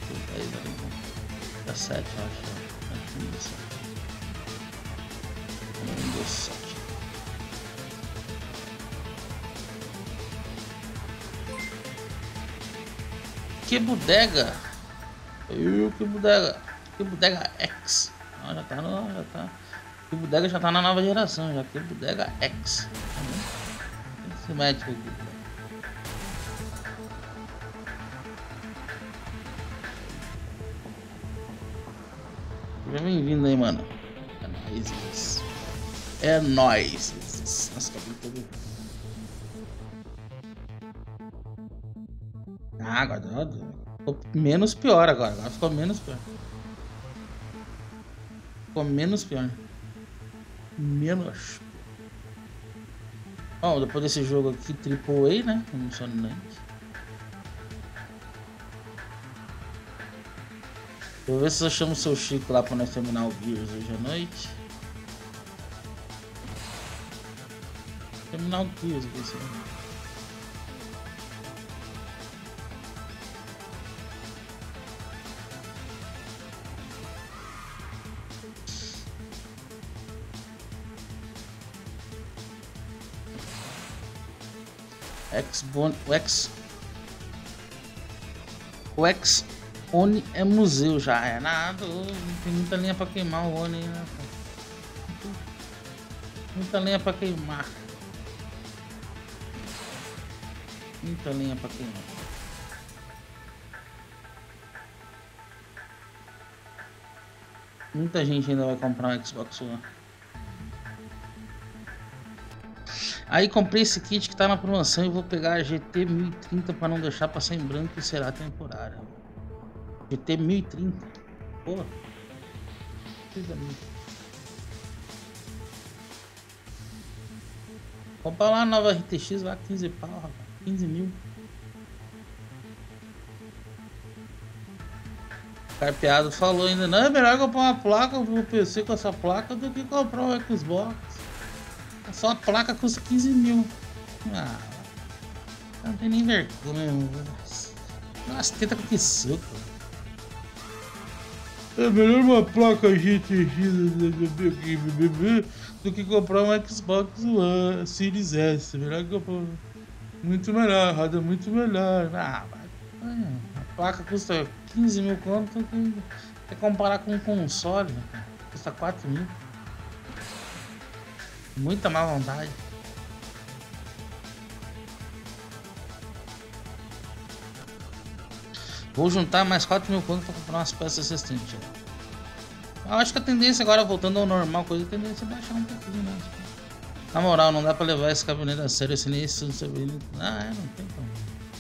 2010 era Windows- era 7, eu acho. Que Windows 7. Era o Windows 7. Que bodega! Eu, que bodega! Que bodega X! Ah, já tá no. Já tá. Que bodega já tá na nova geração, já que bodega X. Tá médico aqui. Seja bem-vindo aí, mano. É nóis. É nóis. Nossa, cabelo todo. Ah, agora ficou menos pior agora. Agora ficou menos pior. Ficou menos pior. Menos. Bom, depois desse jogo aqui, Triple A, né? Emocionante. Vou ver se eu chamo o seu Chico lá pra nós terminar o Gears hoje à noite. Terminar o Gears aqui, assim. X-Bon... O X... O X... Oni é museu já, é nada, ô, tem muita linha pra queimar o Oni, né? Muita lenha pra queimar. Muita lenha pra queimar. Muita gente ainda vai comprar um Xbox One. Aí comprei esse kit que tá na promoção e vou pegar a GT 1030 para não deixar passar em branco e será temporária. GT 1030. Pô. Coisa. Comprar lá a nova RTX lá 15 pau, rapaz. 15 mil. Carpeado falou ainda, não, é melhor comprar uma placa pro PC com essa placa do que comprar um Xbox. Só a placa custa 15 mil. Ah, não tem nem vergonha. Nossa, tenta com que suco. É melhor uma placa GTX do que comprar um Xbox One Series S. Melhor que comprar. Muito melhor, roda muito melhor. Ah, vai. A placa custa 15 mil. Tem que comparar com um console. cara. Custa 4 mil. Muita má vontade. Vou juntar mais 4 mil contos pra comprar umas peças resistentes. Eu acho que a tendência agora, voltando ao normal, coisa, a tendência é baixar um pouquinho, né? Na moral, não dá pra levar esse caminhoneiro a sério assim, nem esse não. Ah, é, não tem como.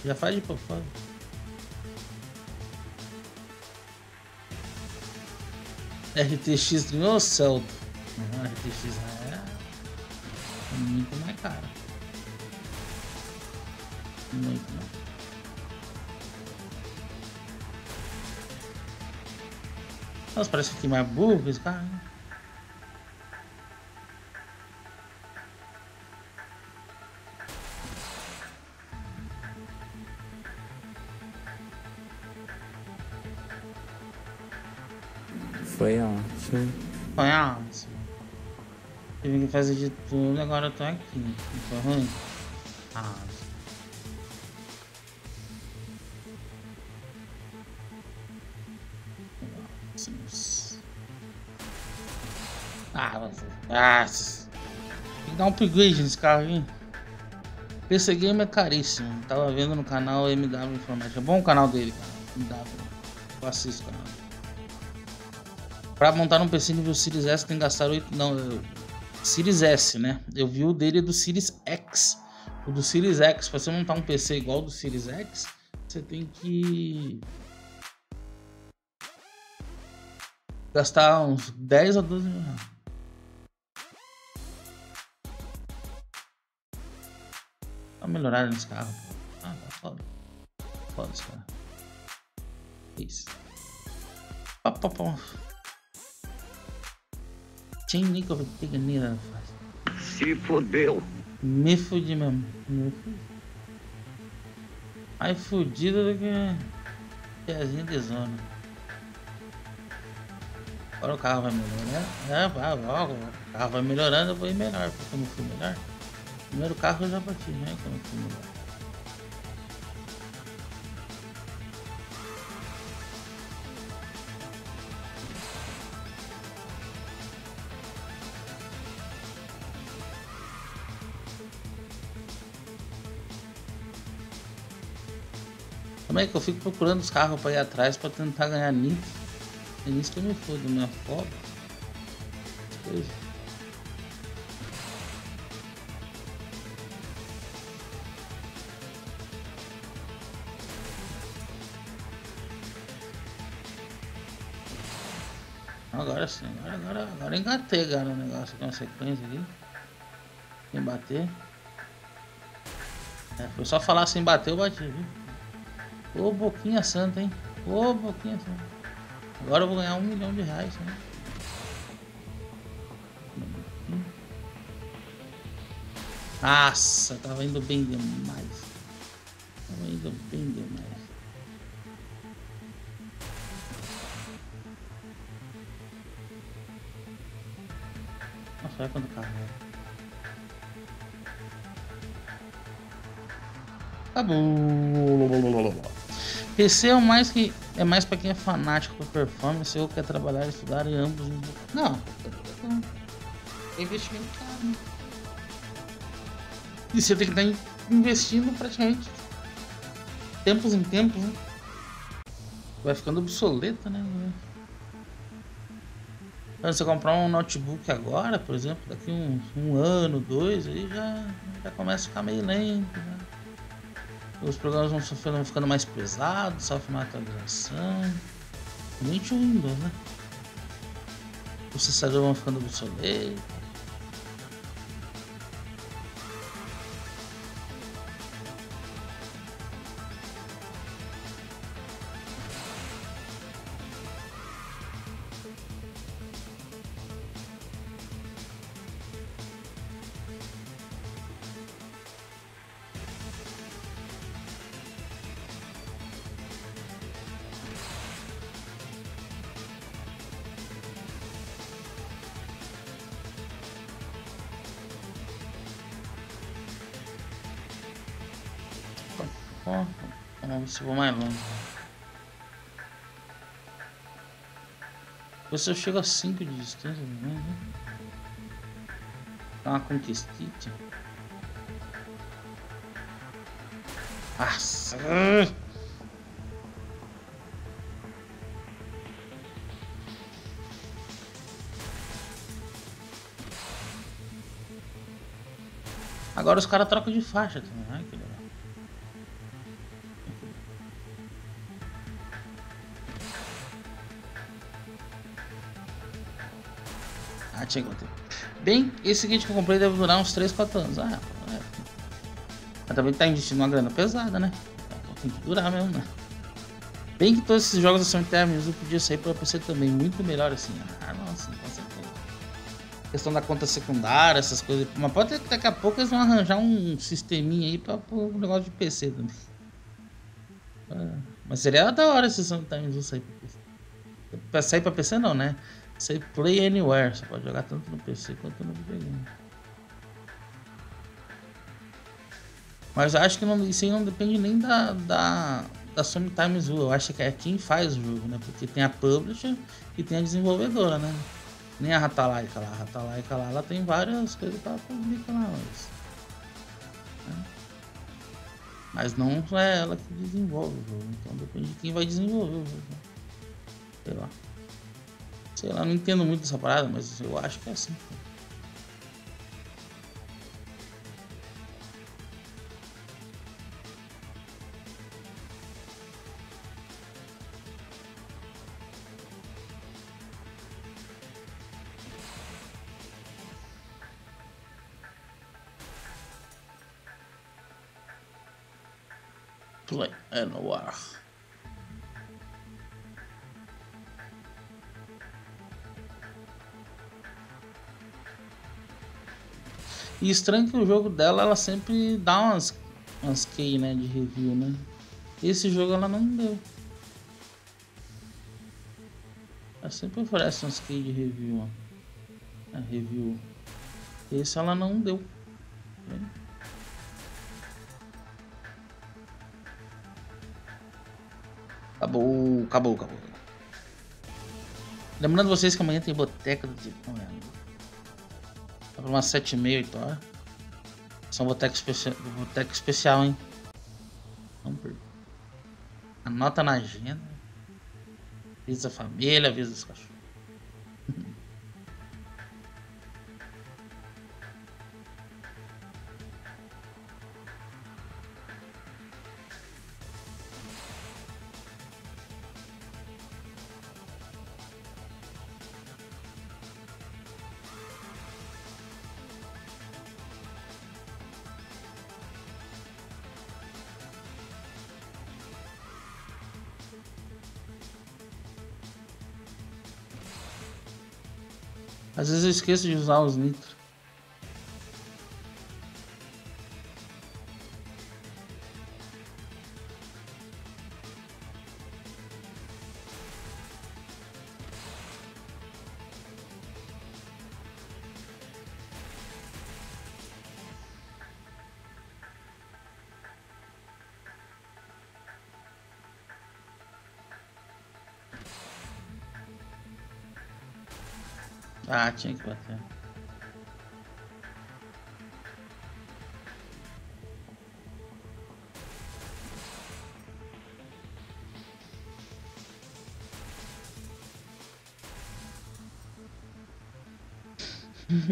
Já faz de por. RTX ou Celta? Não, RTX é muito mais caro. Muito mais. Nossa, parece que tem mais burro esse carro. Foi ótimo. Foi ótimo. Tive que fazer de tudo, agora eu tô aqui. Não foi ruim? Ah. Ah. Ah, tem que dar um upgrade nesse carro aí. PC Game é caríssimo. Tava vendo no canal MW Informática. É bom o canal dele, cara. MW. Eu assisto o canal. Pra montar um PC nível Series S tem que gastar 8. Não, eu... Series S, né? Eu vi o dele do Series X. O do Series X, pra você montar um PC igual do Series X, você tem que gastar uns 10 a 12 mil reais. Dá uma melhorada nesse carro. Ah, tá foda. Foda esse carro. Isso. Pá, pá, pá. Tinha nem que eu peguei nele, Se fodeu. Me fudi mesmo. Me fudi. Mais fudido do que pezinho de zona. Agora o carro vai melhorando. É, vai, vai, o carro vai melhorando, eu vou ir melhor, porque eu não fui melhor. Primeiro carro eu já bati, né? Não fui melhor. Como é que eu fico procurando os carros para ir atrás para tentar ganhar nick? É nisso que eu me fodo, minha foda. Agora sim, agora, agora, agora engatei, cara, o negócio com a sequência aqui. Sem bater. É, foi só falar sem bater, eu bati, viu? Ô boquinha santa, hein? Ô boquinha santa. Agora eu vou ganhar um milhão de reais, né? Nossa, tava indo bem demais. Tava indo bem demais. Nossa, olha quando o carro Acabou. PC é mais que é mais para quem é fanático por performance ou quer trabalhar e estudar em ambos. Não, é investimento caro. Né? E você tem que estar investindo praticamente tempos em tempos, né? Vai ficando obsoleto, né? Quando você comprar um notebook agora, por exemplo, daqui um, um ano, dois, aí já, já começa a ficar meio lento, né? Os programas vão, sofrendo, vão ficando mais pesados, sofrem uma atualização. Somente o Windows, né? Os processadores vão ficando obsoletos. Se eu vou mais longe. Eu chego a 5 de distância, né? Dá uma conquistite. Nossa! Agora os caras trocam de faixa também, né? Bem, esse kit que eu comprei deve durar uns 3, 4 anos. Ah, é. Mas também tá investindo uma grana pesada, né? Tem que durar mesmo, né? Bem que todos esses jogos são internos, eu podia sair para PC também, muito melhor assim. Ah, nossa, com certeza. Questão da conta secundária, essas coisas. Mas pode ter que daqui a pouco eles vão arranjar um sisteminha aí para o negócio de PC também. Ah, mas seria da hora se Sometimes sair pra PC. Pra sair pra PC não, né? Você play anywhere. Você pode jogar tanto no PC quanto no videogame. Mas eu acho que não, isso aí não depende nem da, da, da Sony Times Eu acho que é quem faz o jogo, né? Porque tem a publisher e tem a desenvolvedora, né? Nem a Ratalaika lá. A Ratalaika lá, ela tem várias coisas pra publicar lá. Mas, né? mas não é ela que desenvolve o jogo. Então depende de quem vai desenvolver o jogo. Né? Sei lá. Sei lá, não entendo muito dessa parada, mas eu acho que é assim. Play Anywhere. E estranho que o jogo dela, ela sempre dá umas, umas key, né, de review, né? Esse jogo ela não deu. Ela sempre oferece umas key de review, ó. É, review. Esse ela não deu. Acabou, acabou, acabou. Lembrando vocês que amanhã tem boteca do tipo. Tá pra umas 7 e meia, 8 horas. São boteca especial, boteca especial, hein? Vamos por... Anota na agenda. Avisa a família, avisa os cachorros. Às vezes eu esqueço de usar os nitros. Ah, tinha que bater.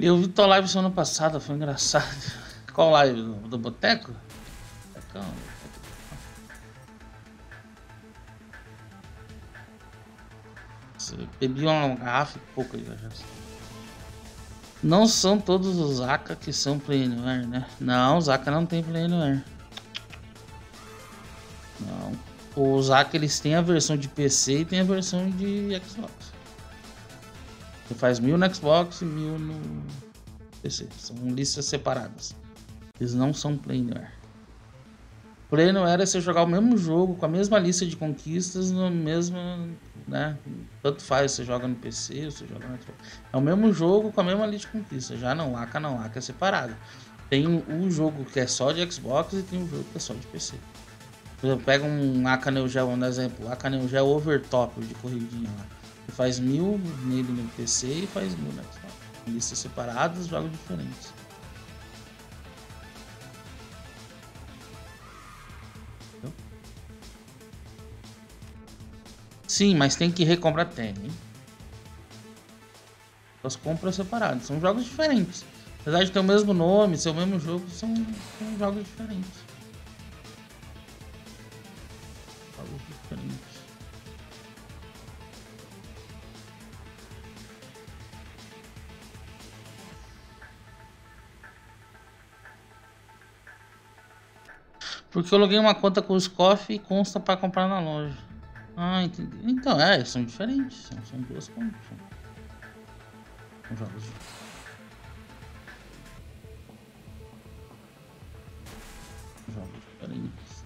Eu vi tua live semana passada, foi engraçado. Qual live? Do, do Boteco? Bebi uma garrafa e pouco aí já. Não são todos os Zaka que são Play Anywhere, né? Não, o Zaka não tem Play Anywhere. Não. O Zaka eles têm a versão de PC e tem a versão de Xbox. Você faz mil no Xbox e mil no PC. São listas separadas. Eles não são. Play Anywhere é você jogar o mesmo jogo com a mesma lista de conquistas no mesmo né? Tanto faz, você joga no PC, você joga no É o mesmo jogo com a mesma lista de conquista. Já não Aka não Aka é separado. Tem o jogo que é só de Xbox e tem o jogo que é só de PC. Por exemplo, pega um Aka Neo Geo, um exemplo, Aka Neo Geo Overtop de corridinha lá. Você faz mil nele no PC e faz mil no Xbox. Listas separadas, jogos diferentes. Sim, mas tem que recomprar tênis. As compras separadas. São jogos diferentes. Apesar de ter o mesmo nome, ser o mesmo jogo, são, são jogos diferentes. Jogos diferentes. Porque eu loguei uma conta com o Scoff e consta para comprar na loja. Ah, entendi. Então, é, são diferentes. São, são duas contas. São jogos. Jogos diferentes.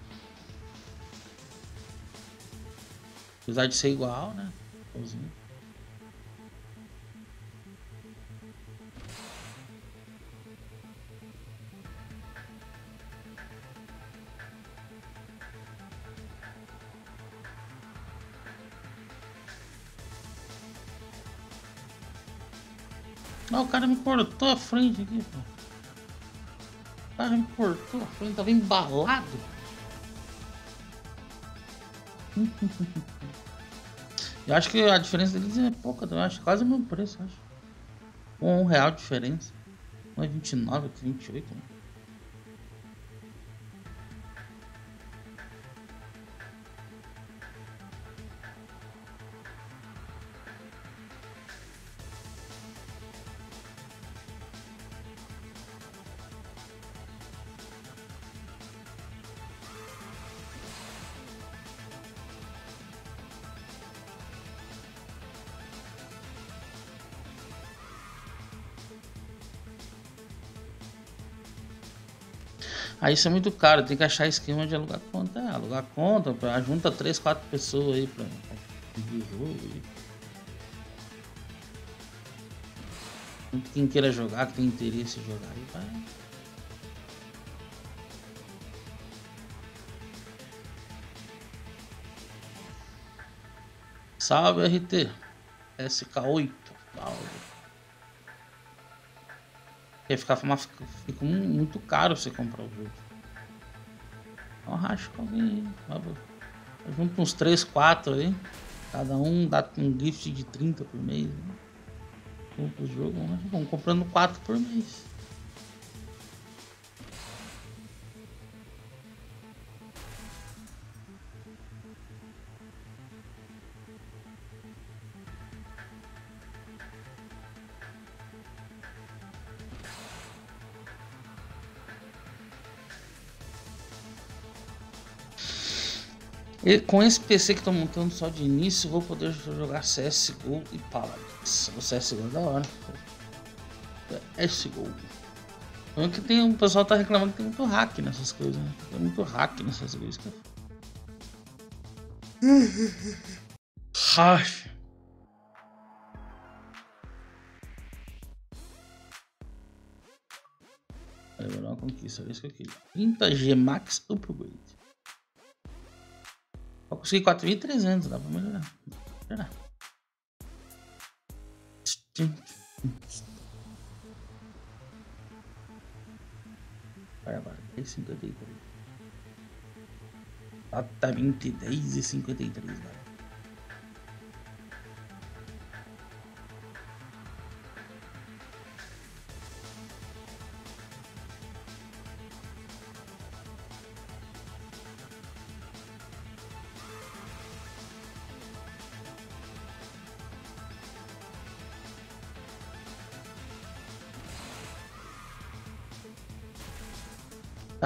Apesar de ser igual, né? Igualzinho. Não, o cara me cortou a frente aqui, pô. O cara me cortou a frente, tava embalado. Eu acho que a diferença deles é pouca, eu acho quase o mesmo preço, acho. Um real de diferença. Um é 29, outro 28. Né? Aí isso é muito caro, tem que achar esquema de alugar conta. É, alugar conta, pra, junta 3, 4 pessoas aí pra, pra jogo. E... Quem queira jogar, que tem interesse em jogar aí, vai. Salve RT SK8 Salve Ia ficar fica muito caro você comprar o jogo. Então racha com alguém aí. Junta uns 3, 4 aí. Cada um dá um gift de 30 por mês. Né? Compra o jogo, vamos comprando 4 por mês. E com esse PC que estou montando só de início, vou poder jogar CSGO e Paladins. O CSGO é da hora. CSGO. É que tem, o pessoal tá reclamando que tem muito hack nessas coisas, né? Tem muito hack nessas coisas. Que... Hash. Vai uma conquista, olha isso que eu queria. 30G Max Upgrade. Vou conseguir 4.300, dá pra melhorar. melhorar. Vai agora, 10,53. Exatamente 10,53, galera.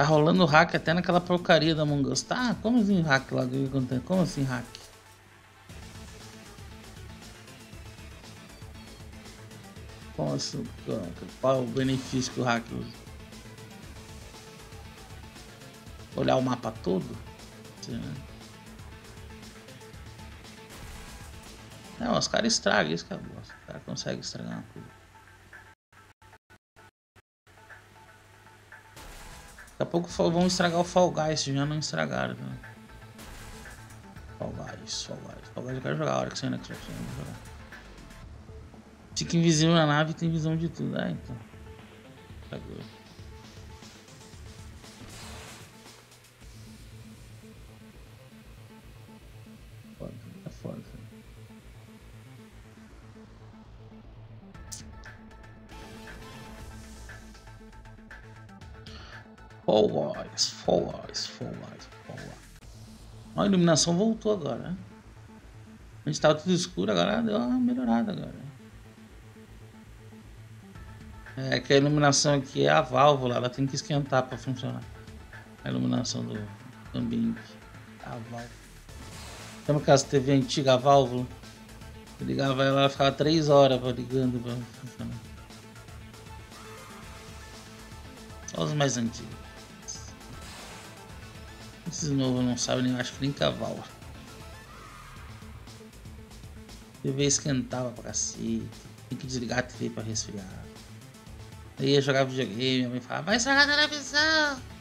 Tá rolando hack até naquela porcaria da Among Us. Tá, como assim hack lá? Como assim hack? Assim? Qual é o benefício que o hack usa? Olhar o mapa todo? Não, os caras estragam, isso que é bom. Os caras conseguem estragar uma coisa. Daqui a pouco vão estragar o Fall Guys, já não estragaram. Né? Fall Guys, Fall Guys. Fall Guys eu quero jogar a hora que você eu vou jogar. Fica invisível na nave e tem visão de tudo. Ah, então. Foda, Fall Guys, Fall Fall Guys, Fall Guys. A iluminação voltou agora. Né? A gente tava tudo escuro, agora deu uma melhorada agora. É que a iluminação aqui é a válvula, ela tem que esquentar para funcionar. A iluminação do ambiente. A válvula. Lembra aquelas TV antiga, a válvula? Eu ligava ela, ela ficava 3 horas ligando para funcionar. Só os mais antigos. Esses novos não sabem nem, acho que nem cavalo. A TV esquentava pra cacete. Tem que desligar a TV pra resfriar. Aí ia jogar videogame, minha mãe falava, vai estragar a televisão!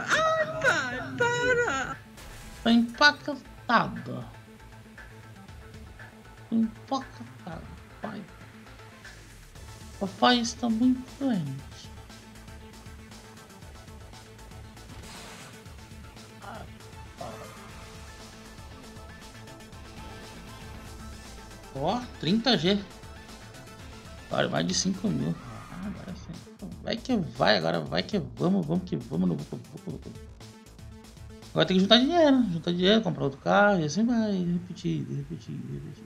Pai. Ai, pai, para! Tá empacotada. Empacotada, pai. Papai está muito doente. Ai. Ó, 30G. Agora mais de 5 mil. Que vai, agora vai que vamos, vamos que vamos no Agora tem que juntar dinheiro, juntar dinheiro, comprar outro carro e assim vai, repetir, repetir, repetir.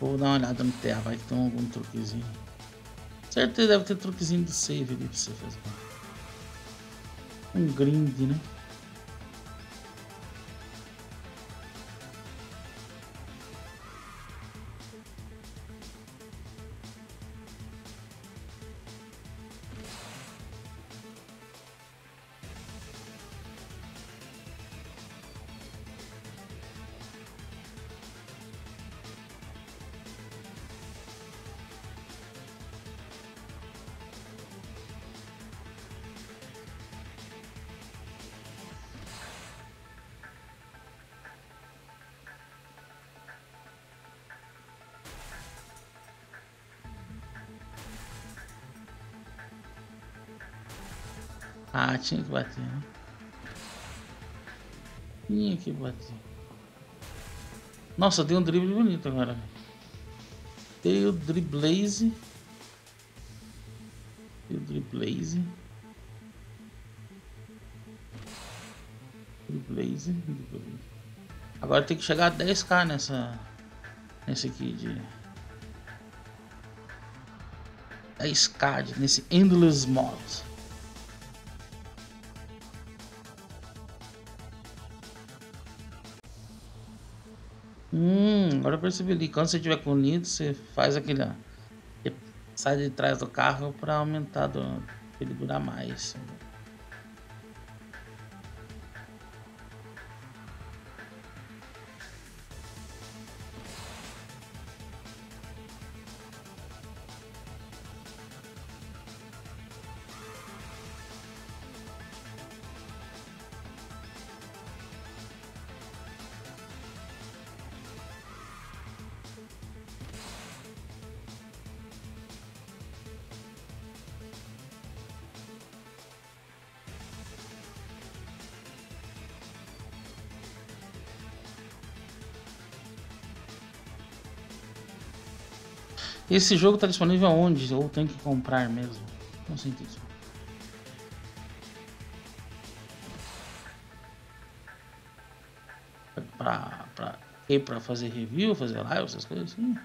Vou dar uma olhada no terra, vai que tem algum truquezinho. Certeza deve ter truquezinho do save ali pra você fazer. Um grind, né? Ah, tinha que bater, né? Tinha que bater. Nossa, deu um drible bonito agora. Deu driblaze. Deu driblaze. Driblaze. Agora tem que chegar a 10k nessa. Nesse aqui de. 10k nesse Endless Mod. Eu percebi ali. Quando você tiver com nido, você faz aquele. ó, sai de trás do carro para aumentar pra ele durar mais. Esse jogo tá disponível onde? Ou tem que comprar mesmo? Não senti isso. Pra, pra, e pra fazer review, fazer live, essas coisas assim?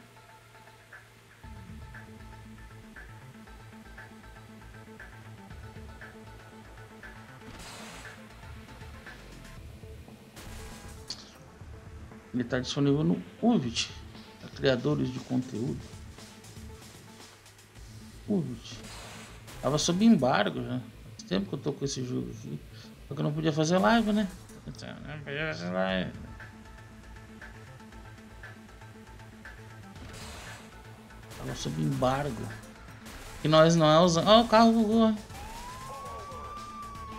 Ele está disponível no Uvit, para criadores de conteúdo. Uvit. Tava sob embargo já. Faz tempo que eu tô com esse jogo aqui. Só que eu não podia fazer live, né? Então, Não podia fazer live. Tava sob embargo. E nós não é o zangado. Ó, o carro bugou.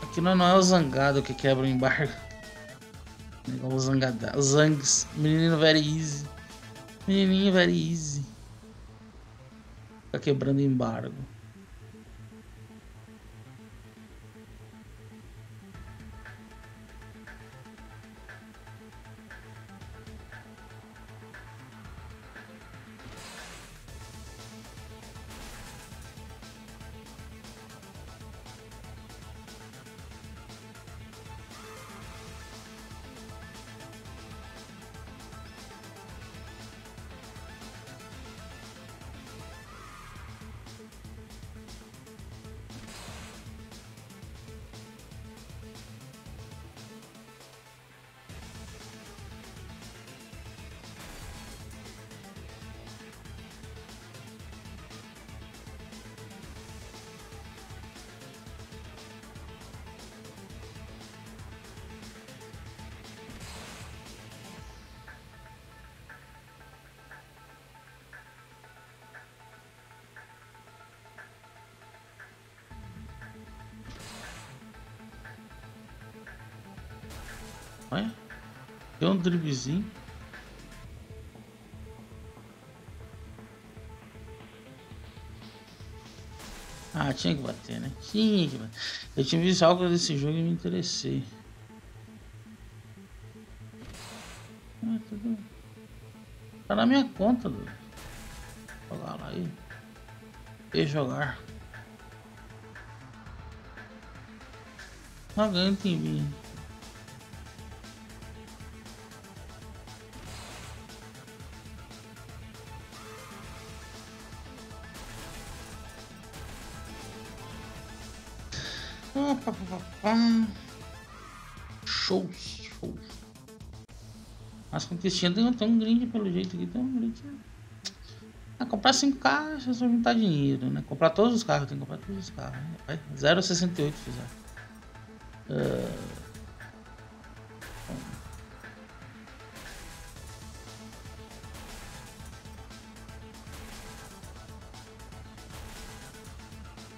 Aqui nós não é o zangado que quebra o embargo. É igual o zangada. Zangs. Menino very easy. Menininho very easy. Fica quebrando embargo. um driblezinho. Ah, tinha que bater, né? Tinha que bater. Eu tinha visto algo desse jogo e me interessei. Ah, tá tudo. Tá na minha conta, do. Jogar lá aí. E jogar. Ah, ganhando tem 20. Shows, shows. As conquistinhas tem, tem um grind pelo jeito aqui, tem um grind. É- ah, comprar 5 carros é só juntar dinheiro, né? Comprar todos os carros, tem que comprar todos os carros. Né? 0,68 fizeram. Uh...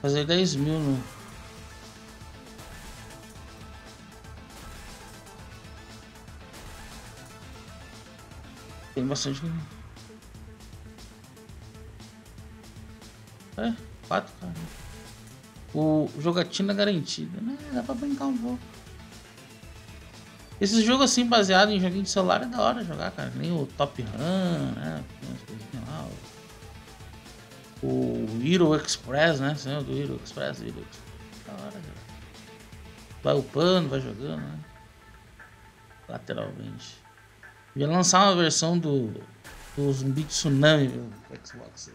Fazer 10 mil no. Tem bastante. É, quatro, cara. O jogatina garantida, né? Dá pra brincar um pouco. Esses jogos assim, baseado em joguinho de celular, é da hora jogar, cara. Nem o Top Run, né? Lá, o... o Hero Express, né? Você do Hero Express? Hero Express. Da hora, cara. Vai upando, vai jogando, né? Lateralmente. Ia lançar uma versão do, do Zumbi Tsunami do Xbox.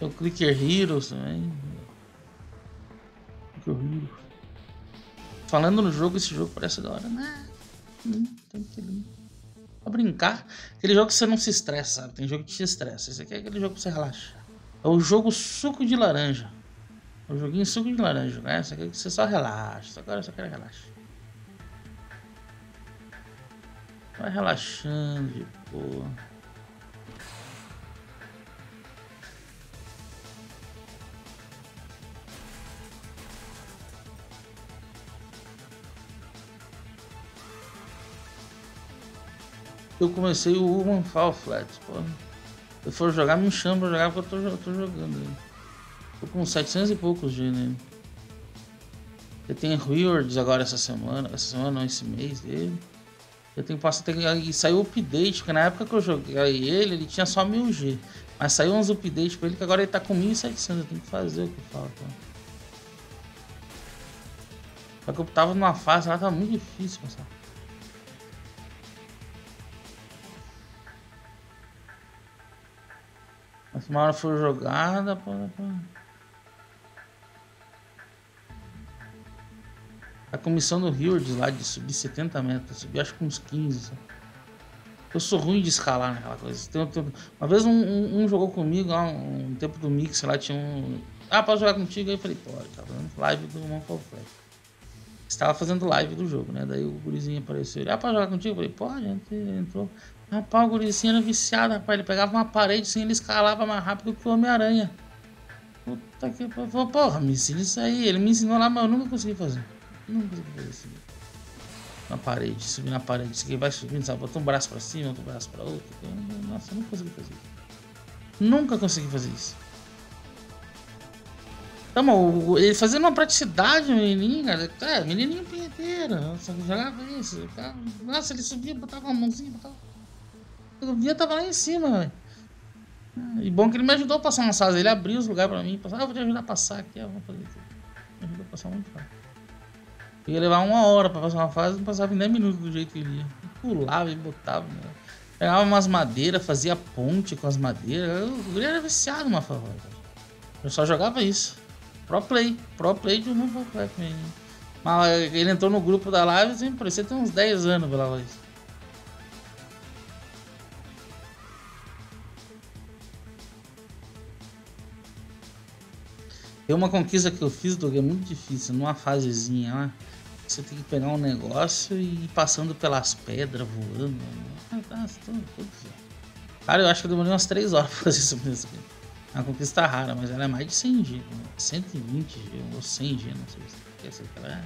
O Clicker Heroes também. Clicker Heroes. Falando no jogo, esse jogo parece da hora, né? Hum, tem que. Pra brincar. Aquele jogo que você não se estressa, sabe? Tem jogo que te estressa. Esse aqui é aquele jogo que você relaxa. É o jogo suco de laranja. O joguinho suco de laranja, né? Isso aqui você só relaxa. Agora eu só quero relaxar. Vai relaxando de boa. Eu comecei o Human Fall Flat, pô. Se eu for jogar, me chama pra jogar porque eu tô, eu tô jogando aí. Tô com 700 e poucos de nele. Eu tenho Rewards agora essa semana, essa semana não, esse mês dele. Eu tenho tem que saiu update, porque na época que eu joguei ele, ele tinha só 1000G. Mas saiu uns updates pra ele que agora ele tá com 1700, eu tenho que fazer o que falta. Só que eu tava numa fase lá, tá muito difícil passar. Mas uma hora for jogada, pô, pô. A comissão do Hildes lá de subir 70 metros, subir acho que uns 15. Sabe? Eu sou ruim de escalar naquela coisa. Tem... Uma vez um, um, um, jogou comigo lá, um, um tempo do Mix lá, tinha um. Ah, posso jogar contigo? Aí eu falei, pode, tá fazendo live do Monfall Flash. Estava fazendo live do jogo, né? Daí o gurizinho apareceu. Ele, ah, pode jogar contigo? Eu falei, pode, entrou. Rapaz, o gurizinho era viciado, rapaz. Ele pegava uma parede assim, ele escalava mais rápido que o Homem-Aranha. Puta que. Porra, me ensina isso aí. Ele me ensinou lá, mas eu nunca consegui fazer. Não fazer isso. Na parede, subir na parede. Isso aqui vai subindo, sabe? Bota um braço pra cima, outro braço pra outro. Nossa, eu não consegui fazer isso. Nunca consegui fazer isso. Então, ele fazendo uma praticidade, menininho, cara. É, menininho pinheteiro. Só jogava isso. Nossa, ele subia, botava uma mãozinha, botava. O dia tava lá em cima, velho. E bom que ele me ajudou a passar uma fase. Ele abriu os lugares pra mim. Passar, ah, vou te ajudar a passar aqui, ó. Vou fazer isso. Me ajudou a passar muito. Ia levar uma hora pra passar uma fase, não passava em 10 minutos do jeito que ele ia. Pulava e botava, né? Pegava umas madeiras, fazia ponte com as madeiras. O era viciado numa favor. Eu só jogava isso. Pro play. Pro play de um play Mas ele entrou no grupo da live, assim, parecia ter uns 10 anos pela voz. Tem uma conquista que eu fiz, Doug, é muito difícil. Numa fasezinha lá, você tem que pegar um negócio e ir passando pelas pedras, voando. Nossa, tudo, tudo. Cara, eu acho que eu demorei umas 3 horas pra fazer isso mesmo. A conquista rara, mas ela é mais de 100 G. 120 G ou 100 G, não sei se é essa ela é.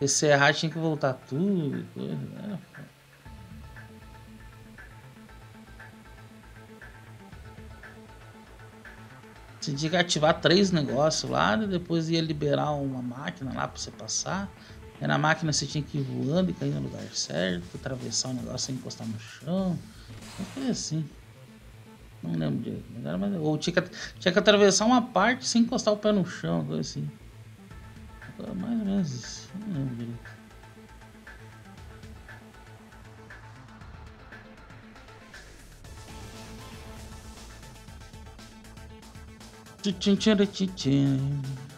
Enfim. Se errar tinha que voltar tudo. Coisa, né? Você tinha que ativar três negócios lá, depois ia liberar uma máquina lá pra você passar. E na máquina você tinha que ir voando e cair no lugar certo, atravessar o negócio sem encostar no chão. Coisa assim. Não lembro direito. Mas. Ou tinha que, tinha que atravessar uma parte sem encostar o pé no chão, coisa assim. Mais ou menos isso. Não lembro direito. Tchim, tchim, tchim, tchim.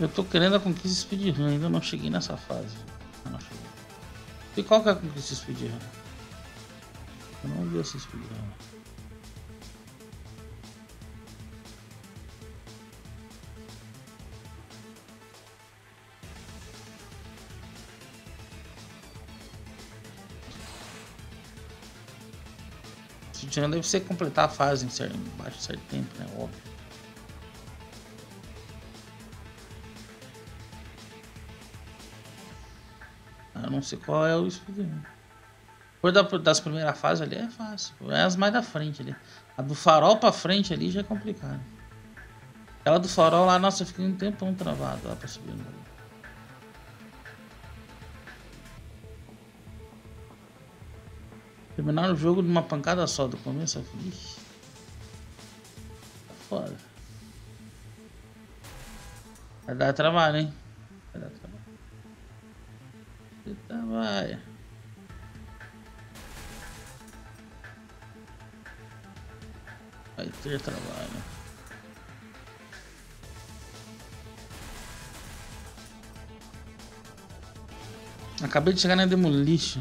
Eu tô querendo a conquista speedrun, ainda não cheguei nessa fase. Eu não cheguei. E qual que é a conquista speedrun? Eu não vi essa speedrun. Speedrun deve ser completar a fase em certo, baixo certo tempo, né? Óbvio. Não sei qual é o speedrun. Por da, das primeiras fases ali é fácil. É as mais da frente ali. A do farol pra frente ali já é complicado. Aquela do farol lá, nossa, fiquei um tempão travado lá pra subir. Terminar o jogo numa pancada só, do começo ao fim. Tá foda. Vai dar trabalho, hein? Acabei de chegar na Demolition.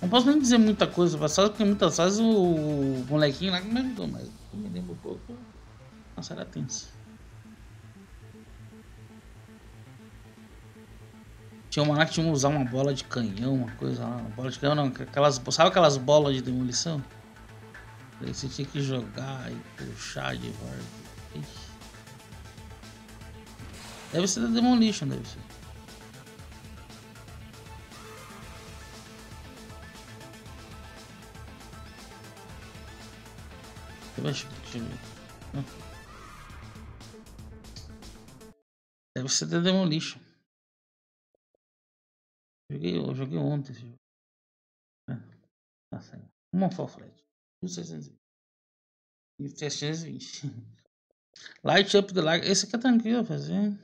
Não posso nem dizer muita coisa passada, porque muitas vezes o molequinho lá que me ajudou, mas me lembro um pouco. Nossa, era tenso. Tinha uma lá que tinha que usar uma bola de canhão, uma coisa lá. Uma bola de canhão não, aquelas, sabe aquelas bolas de demolição? Aí você tinha que jogar e puxar de volta. Ixi. Deve ser da Demolition, deve ser. Ver. Deve ser da Demolition. Joguei, eu joguei ontem esse jogo. É. Nossa, uma Foflet. 1620. E 720. Light up the light. Esse aqui é tranquilo fazer.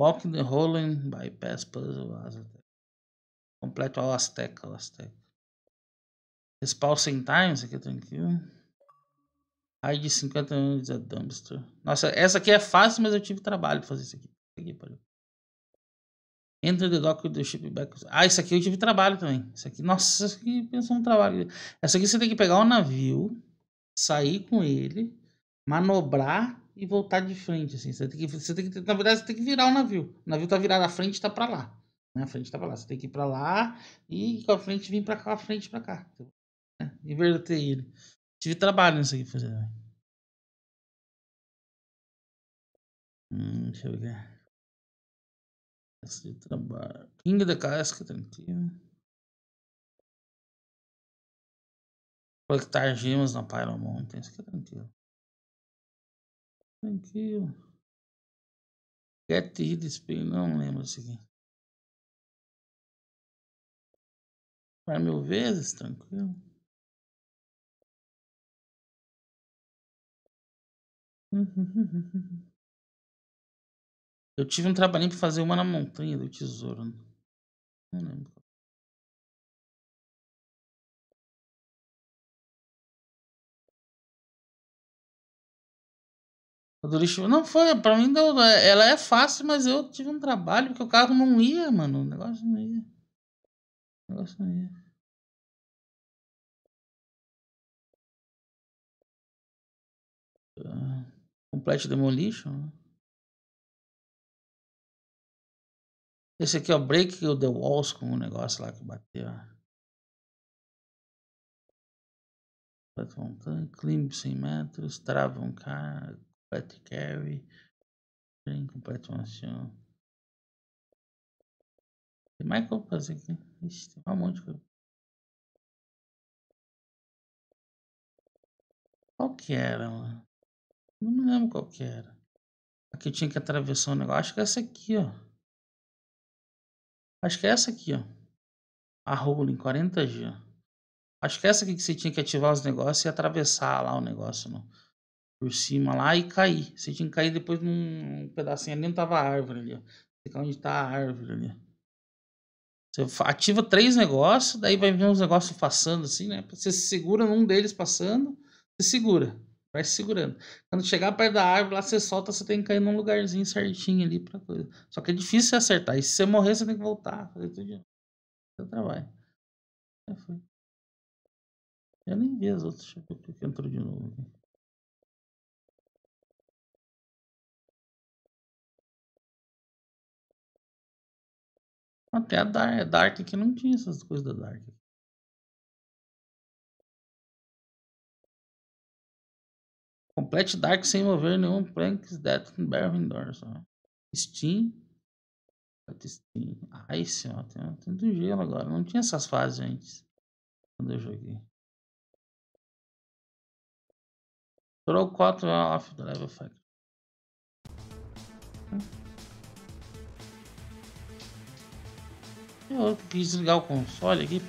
Walk the Rolling Bypass Puzzle Aztec. Completo ao Azteca, ao Azteca. Spawn sem time, isso aqui é tranquilo. Raid de 50 minutos a dumpster. Nossa, essa aqui é fácil, mas eu tive trabalho pra fazer isso aqui. aqui Enter the dock the ship back. Ah, isso aqui eu tive trabalho também. Isso aqui, nossa, isso aqui pensou um trabalho. Essa aqui você tem que pegar o um navio, sair com ele, manobrar e voltar de frente, assim. Você tem que, você tem que, na verdade, você tem que virar o navio. O navio tá virado, a frente tá para lá. Né? A frente tá para lá. Você tem que ir para lá e com a frente vir para cá, a frente para cá. Né? Inverter ele. Tive trabalho nisso aqui fazer. Hum, deixa eu ver. Esse trabalho. King da casca, tranquilo. Coletar gemas na Pyro Mountain. Isso é tranquilo. Tranquilo. Get Hit Spin, não lembro isso aqui. Para mil vezes, tranquilo. Eu tive um trabalhinho para fazer uma na montanha do tesouro. Não lembro. Lixo. Não foi, pra mim deu, ela é fácil, mas eu tive um trabalho porque o carro não ia, mano. O negócio não ia. O negócio não ia. Ah, Complete Demolition. né? Esse aqui é o Break the Walls com o negócio lá que bateu. Platform tank, climb 100 metros, trava um cara, complete carry, completo uma ação. Tem mais fazer aqui. Ixi, tem um monte de coisa. Qual que era, mano? Não me lembro qual que era. Aqui eu tinha que atravessar um negócio. Acho que é essa aqui, ó. Acho que é essa aqui, ó. A rolling 40G. Acho que é essa aqui que você tinha que ativar os negócios e atravessar lá o negócio no, por cima lá e cair. Você tinha que cair depois num pedacinho ali, não tava a árvore ali, ó. Fica onde tá a árvore ali. Você ativa três negócios, daí vai vir uns negócios passando assim, né? Você se segura num deles passando, você segura. Vai se segurando. Quando chegar perto da árvore, lá você solta, você tem que cair num lugarzinho certinho ali pra coisa. Só que é difícil você acertar. E se você morrer, você tem que voltar, fazer tudo de novo. Trabalho. Já foi. Eu nem vi as outras. Deixa eu ver o que entrou de novo aqui. Até a Dark, a Dark aqui não tinha essas coisas da Dark. Complete Dark sem mover nenhum Planks Death Barrel Indoors. ó. Steam. Steam. Ice, ó. Tem, tem do gelo agora. Não tinha essas fases antes. Quando eu joguei. Throw 4 off the level effect. Eu quis desligar o console aqui,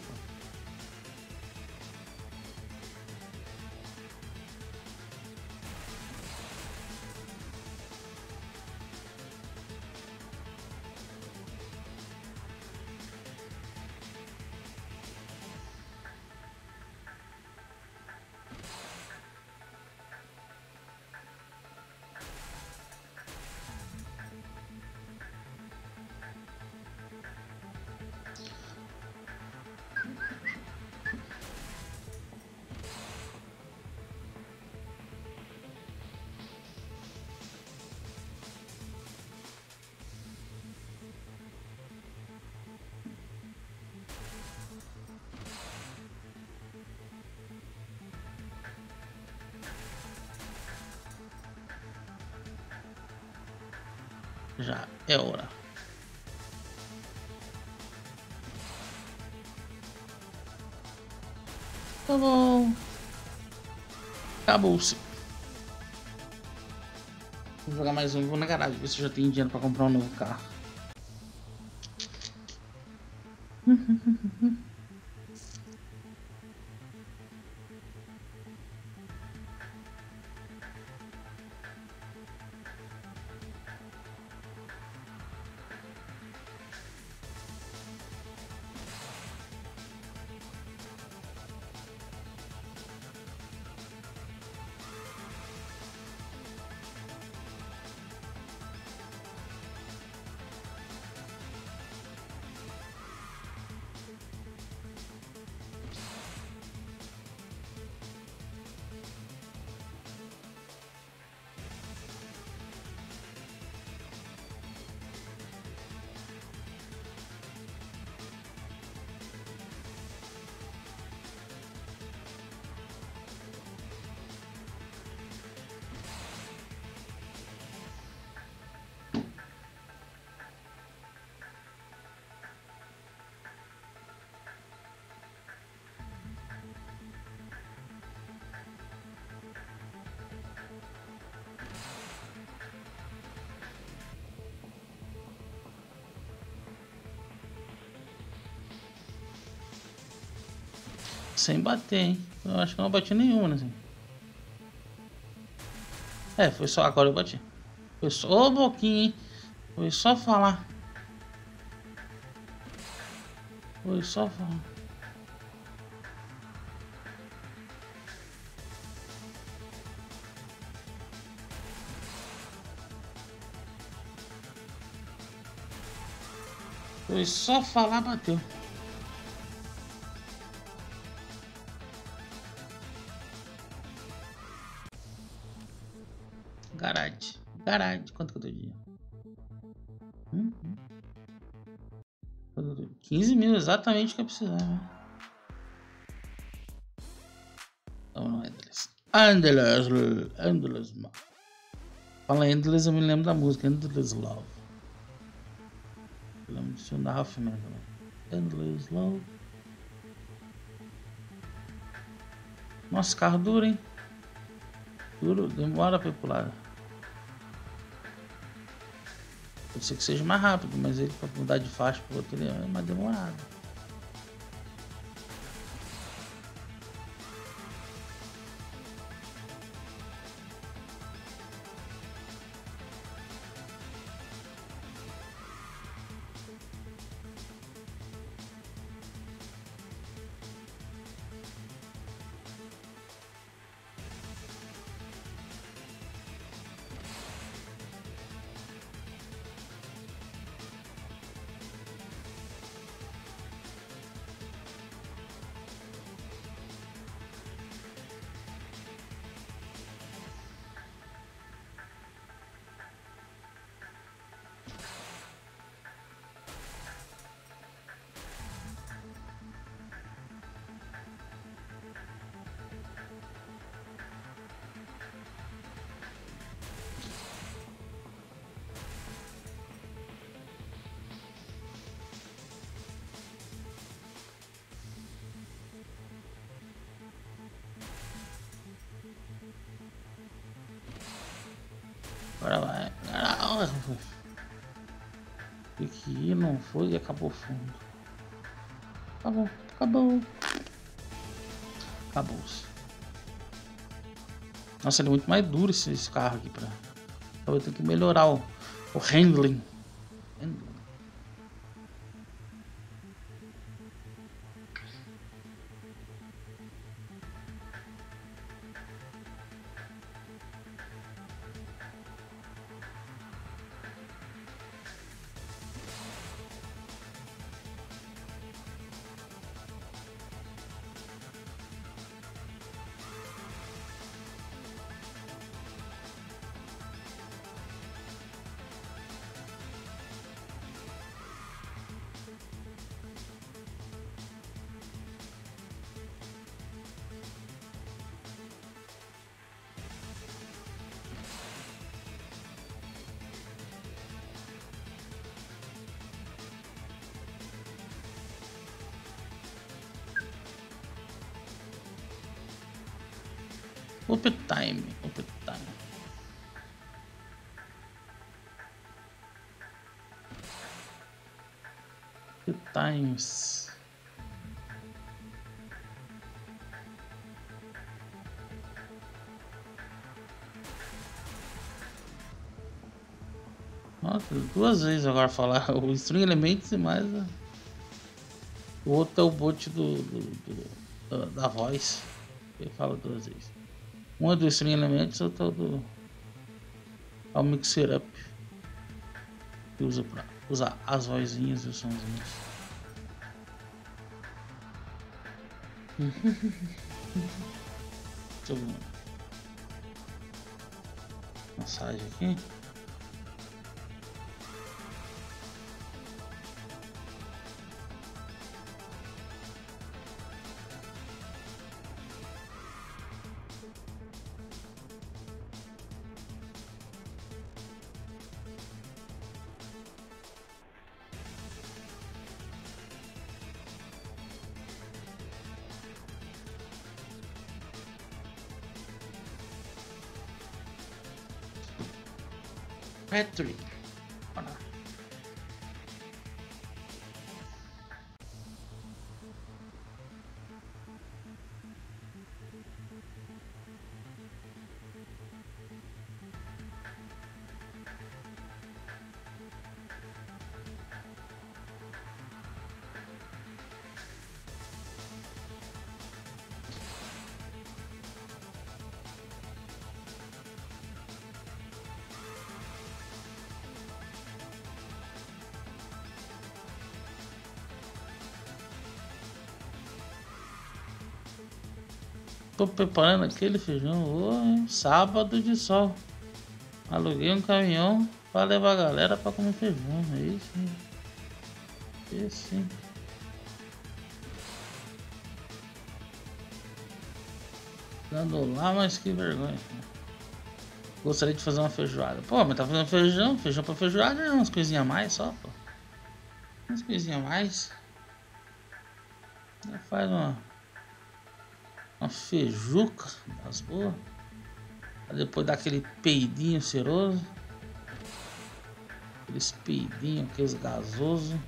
Já é hora. Tá bom. Acabou-se. Vou jogar mais um. Vou na garagem ver se já tem dinheiro pra comprar um novo carro. Sem bater, hein? Eu acho que não bati nenhuma, né? Assim. É, foi só. Agora eu bati. Foi só. Ô, oh, boquinha, hein? Foi só falar. Foi só falar. Foi só falar, bateu. Quanto que eu dou dinheiro? Hum, hum. 15 mil, exatamente o que eu precisava. Vamos no Endless. Endless. Endless. Fala Endless, eu me lembro da música Endless Love. Eu lembro do filme da também. Endless Love. Nossa, carro duro, hein? Duro, demora pra ir Pode ser que seja mais rápido, mas ele para mudar de faixa para outro é mais demorado. Foi e acabou fundo. Acabou, acabou. Acabou. -se. Nossa, ele é muito mais duro esse, esse carro aqui pra. Eu ter que melhorar o, o handling. Duas vezes agora falar o String Elements e mais a... o outro é o bot do, do, do da, da voz. Ele fala duas vezes. Um é do String Elements, outro é do é o Mixer Up que usa para usar as vozinhas e os sonzinhos. Deixa eu ver. Massagem aqui. Tô preparando aquele feijão hoje, sábado de sol. Aluguei um caminhão para levar a galera para comer feijão. É isso. É sim. Dando lá, mas que vergonha. Gostaria de fazer uma feijoada. Pô, mas tá fazendo feijão, feijão pra feijoada é umas coisinhas a mais só, pô. Umas coisinhas a mais. Já faz uma. Feijuca das boas. Depois dá aquele peidinho cheiroso. Aqueles peidinhos, aqueles gasosos.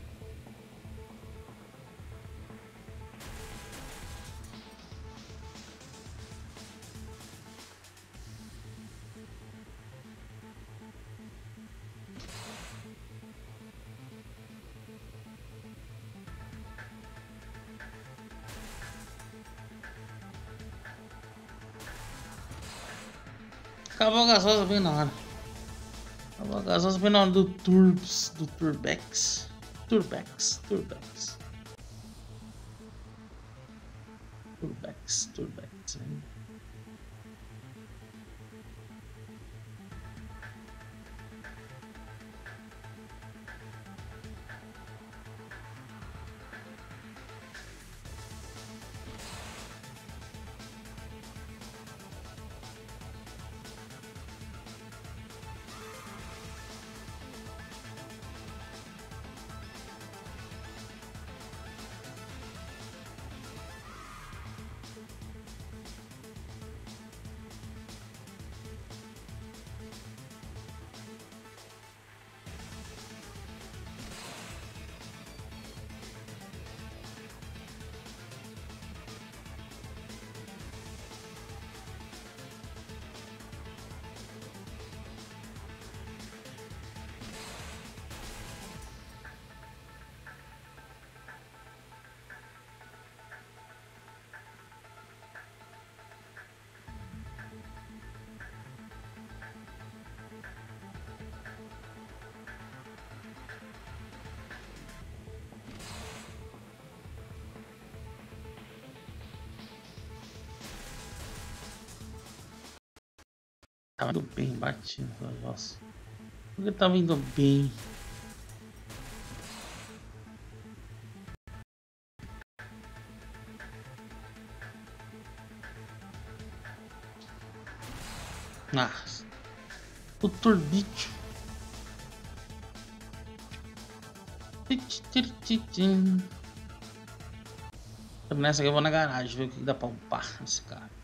Acabou a gasosa bem na hora. Acabou a gasosa bem na hora do Turbs, do. Turbex, Turbex. Turbex, Tava indo bem batido, nossa. Porque tava indo bem. Nossa. O turbite. Nessa aqui eu vou na garagem ver o que dá pra upar esse cara.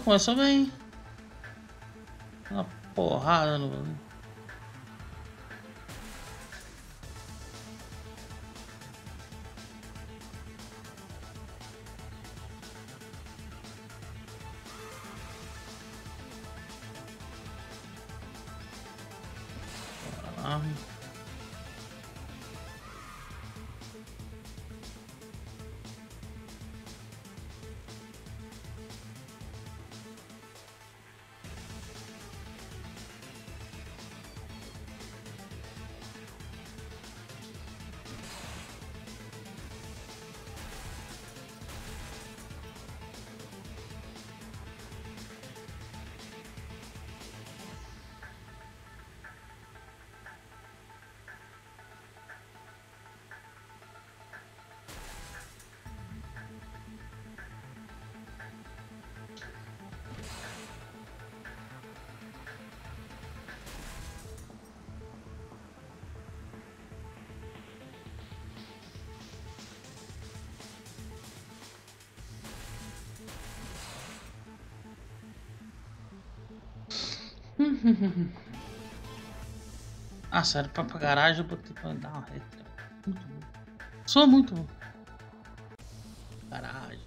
Começou bem. Uma porrada no. ah, sério, pra, pra garagem eu botei pra dar uma reta. Muito bom. Sou muito bom. Garagem.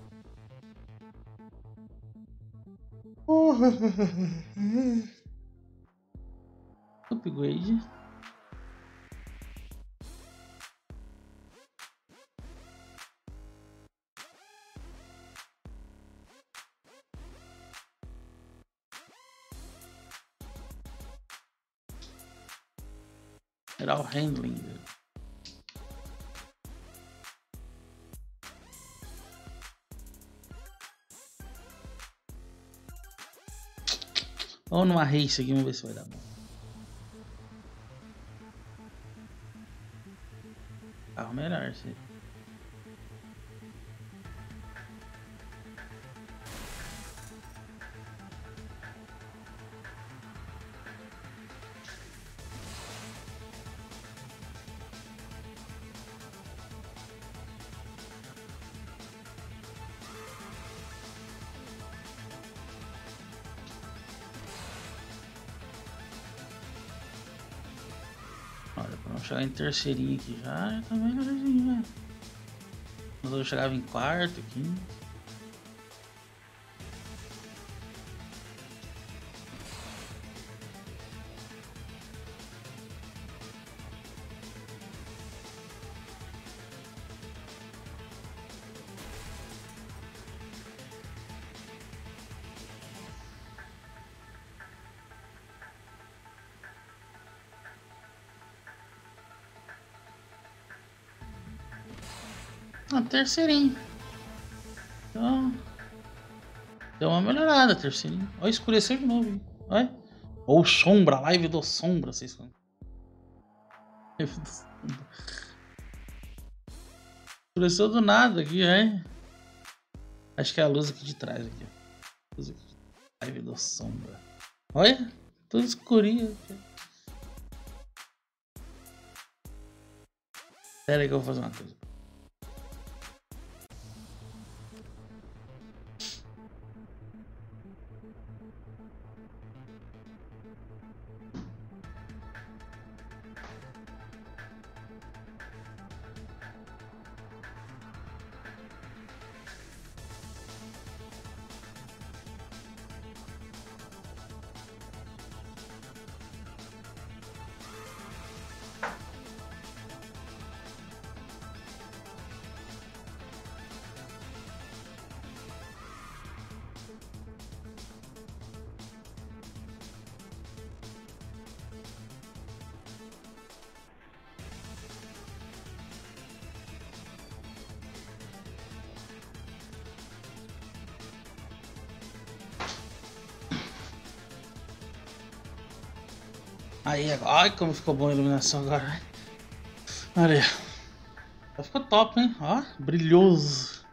Upgrade. handling. Vamos numa race aqui, vamos ver se vai dar bom. Carro melhor, sim. Chegar em terceirinho aqui já, né? Mas eu chegava em quarto, quinto. Terceirinho. Então. Deu uma melhorada, terceirinho. Olha, escureceu de novo? Olha. Ou sombra, live do sombra, vocês falam. Live do sombra. Escureceu do nada aqui, hein? Acho que é a luz aqui de trás aqui. Luz aqui. Live do sombra. Olha, tudo escurinho aqui. Pera aí que eu vou fazer uma coisa. Aí, agora. Ai, como ficou boa a iluminação agora. Olha aí. Ficou top, hein? Ó, brilhoso.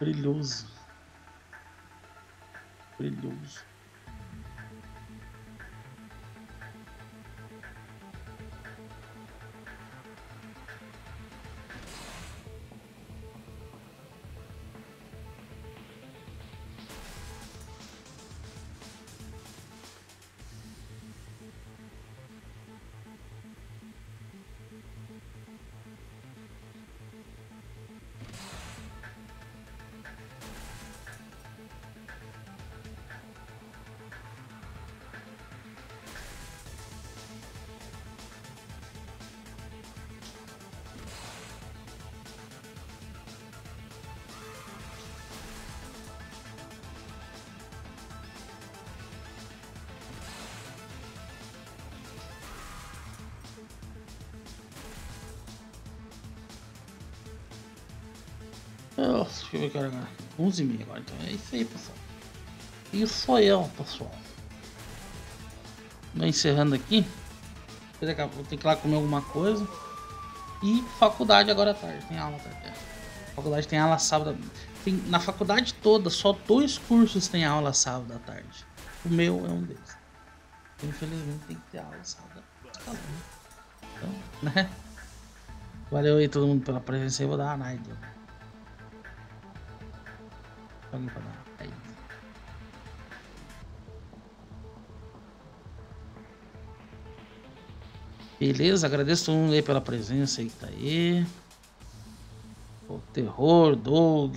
Brilhoso. Brilhoso. Deixa eu ver agora. 11 h agora, então é isso aí, pessoal. Isso aí, ó, pessoal. Vou encerrando aqui. Pouco tem que ir lá comer alguma coisa. E faculdade agora à tarde. Tem aula à tarde. É. Faculdade tem aula sábado. Tem, na faculdade toda, só dois cursos tem aula sábado à tarde. O meu é um deles. Infelizmente tem que ter aula sábado. Tá então, né? Valeu aí todo mundo pela presença aí. Vou dar uma night. Aí. Beleza, agradeço todo mundo aí pela presença aí que tá aí. O Terror, Doug,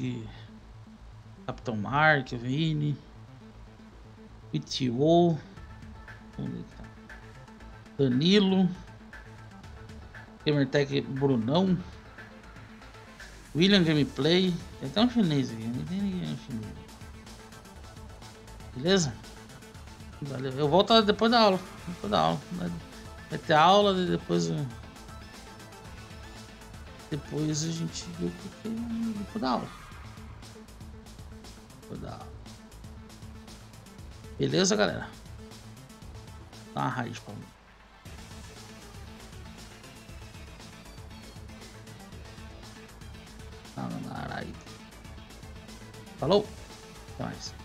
Capitão Mark, Vini, PTO, tá? Danilo, Gamertech Brunão, William Gameplay, tem até um chinês aqui, não tem ninguém chinês. Beleza? Valeu. Eu volto depois da aula. Depois da aula. Vai ter aula e depois. Depois a gente vê o que é depois da aula. Depois da aula. Beleza, galera? Dá uma raiz pra mim. Falou? Mais.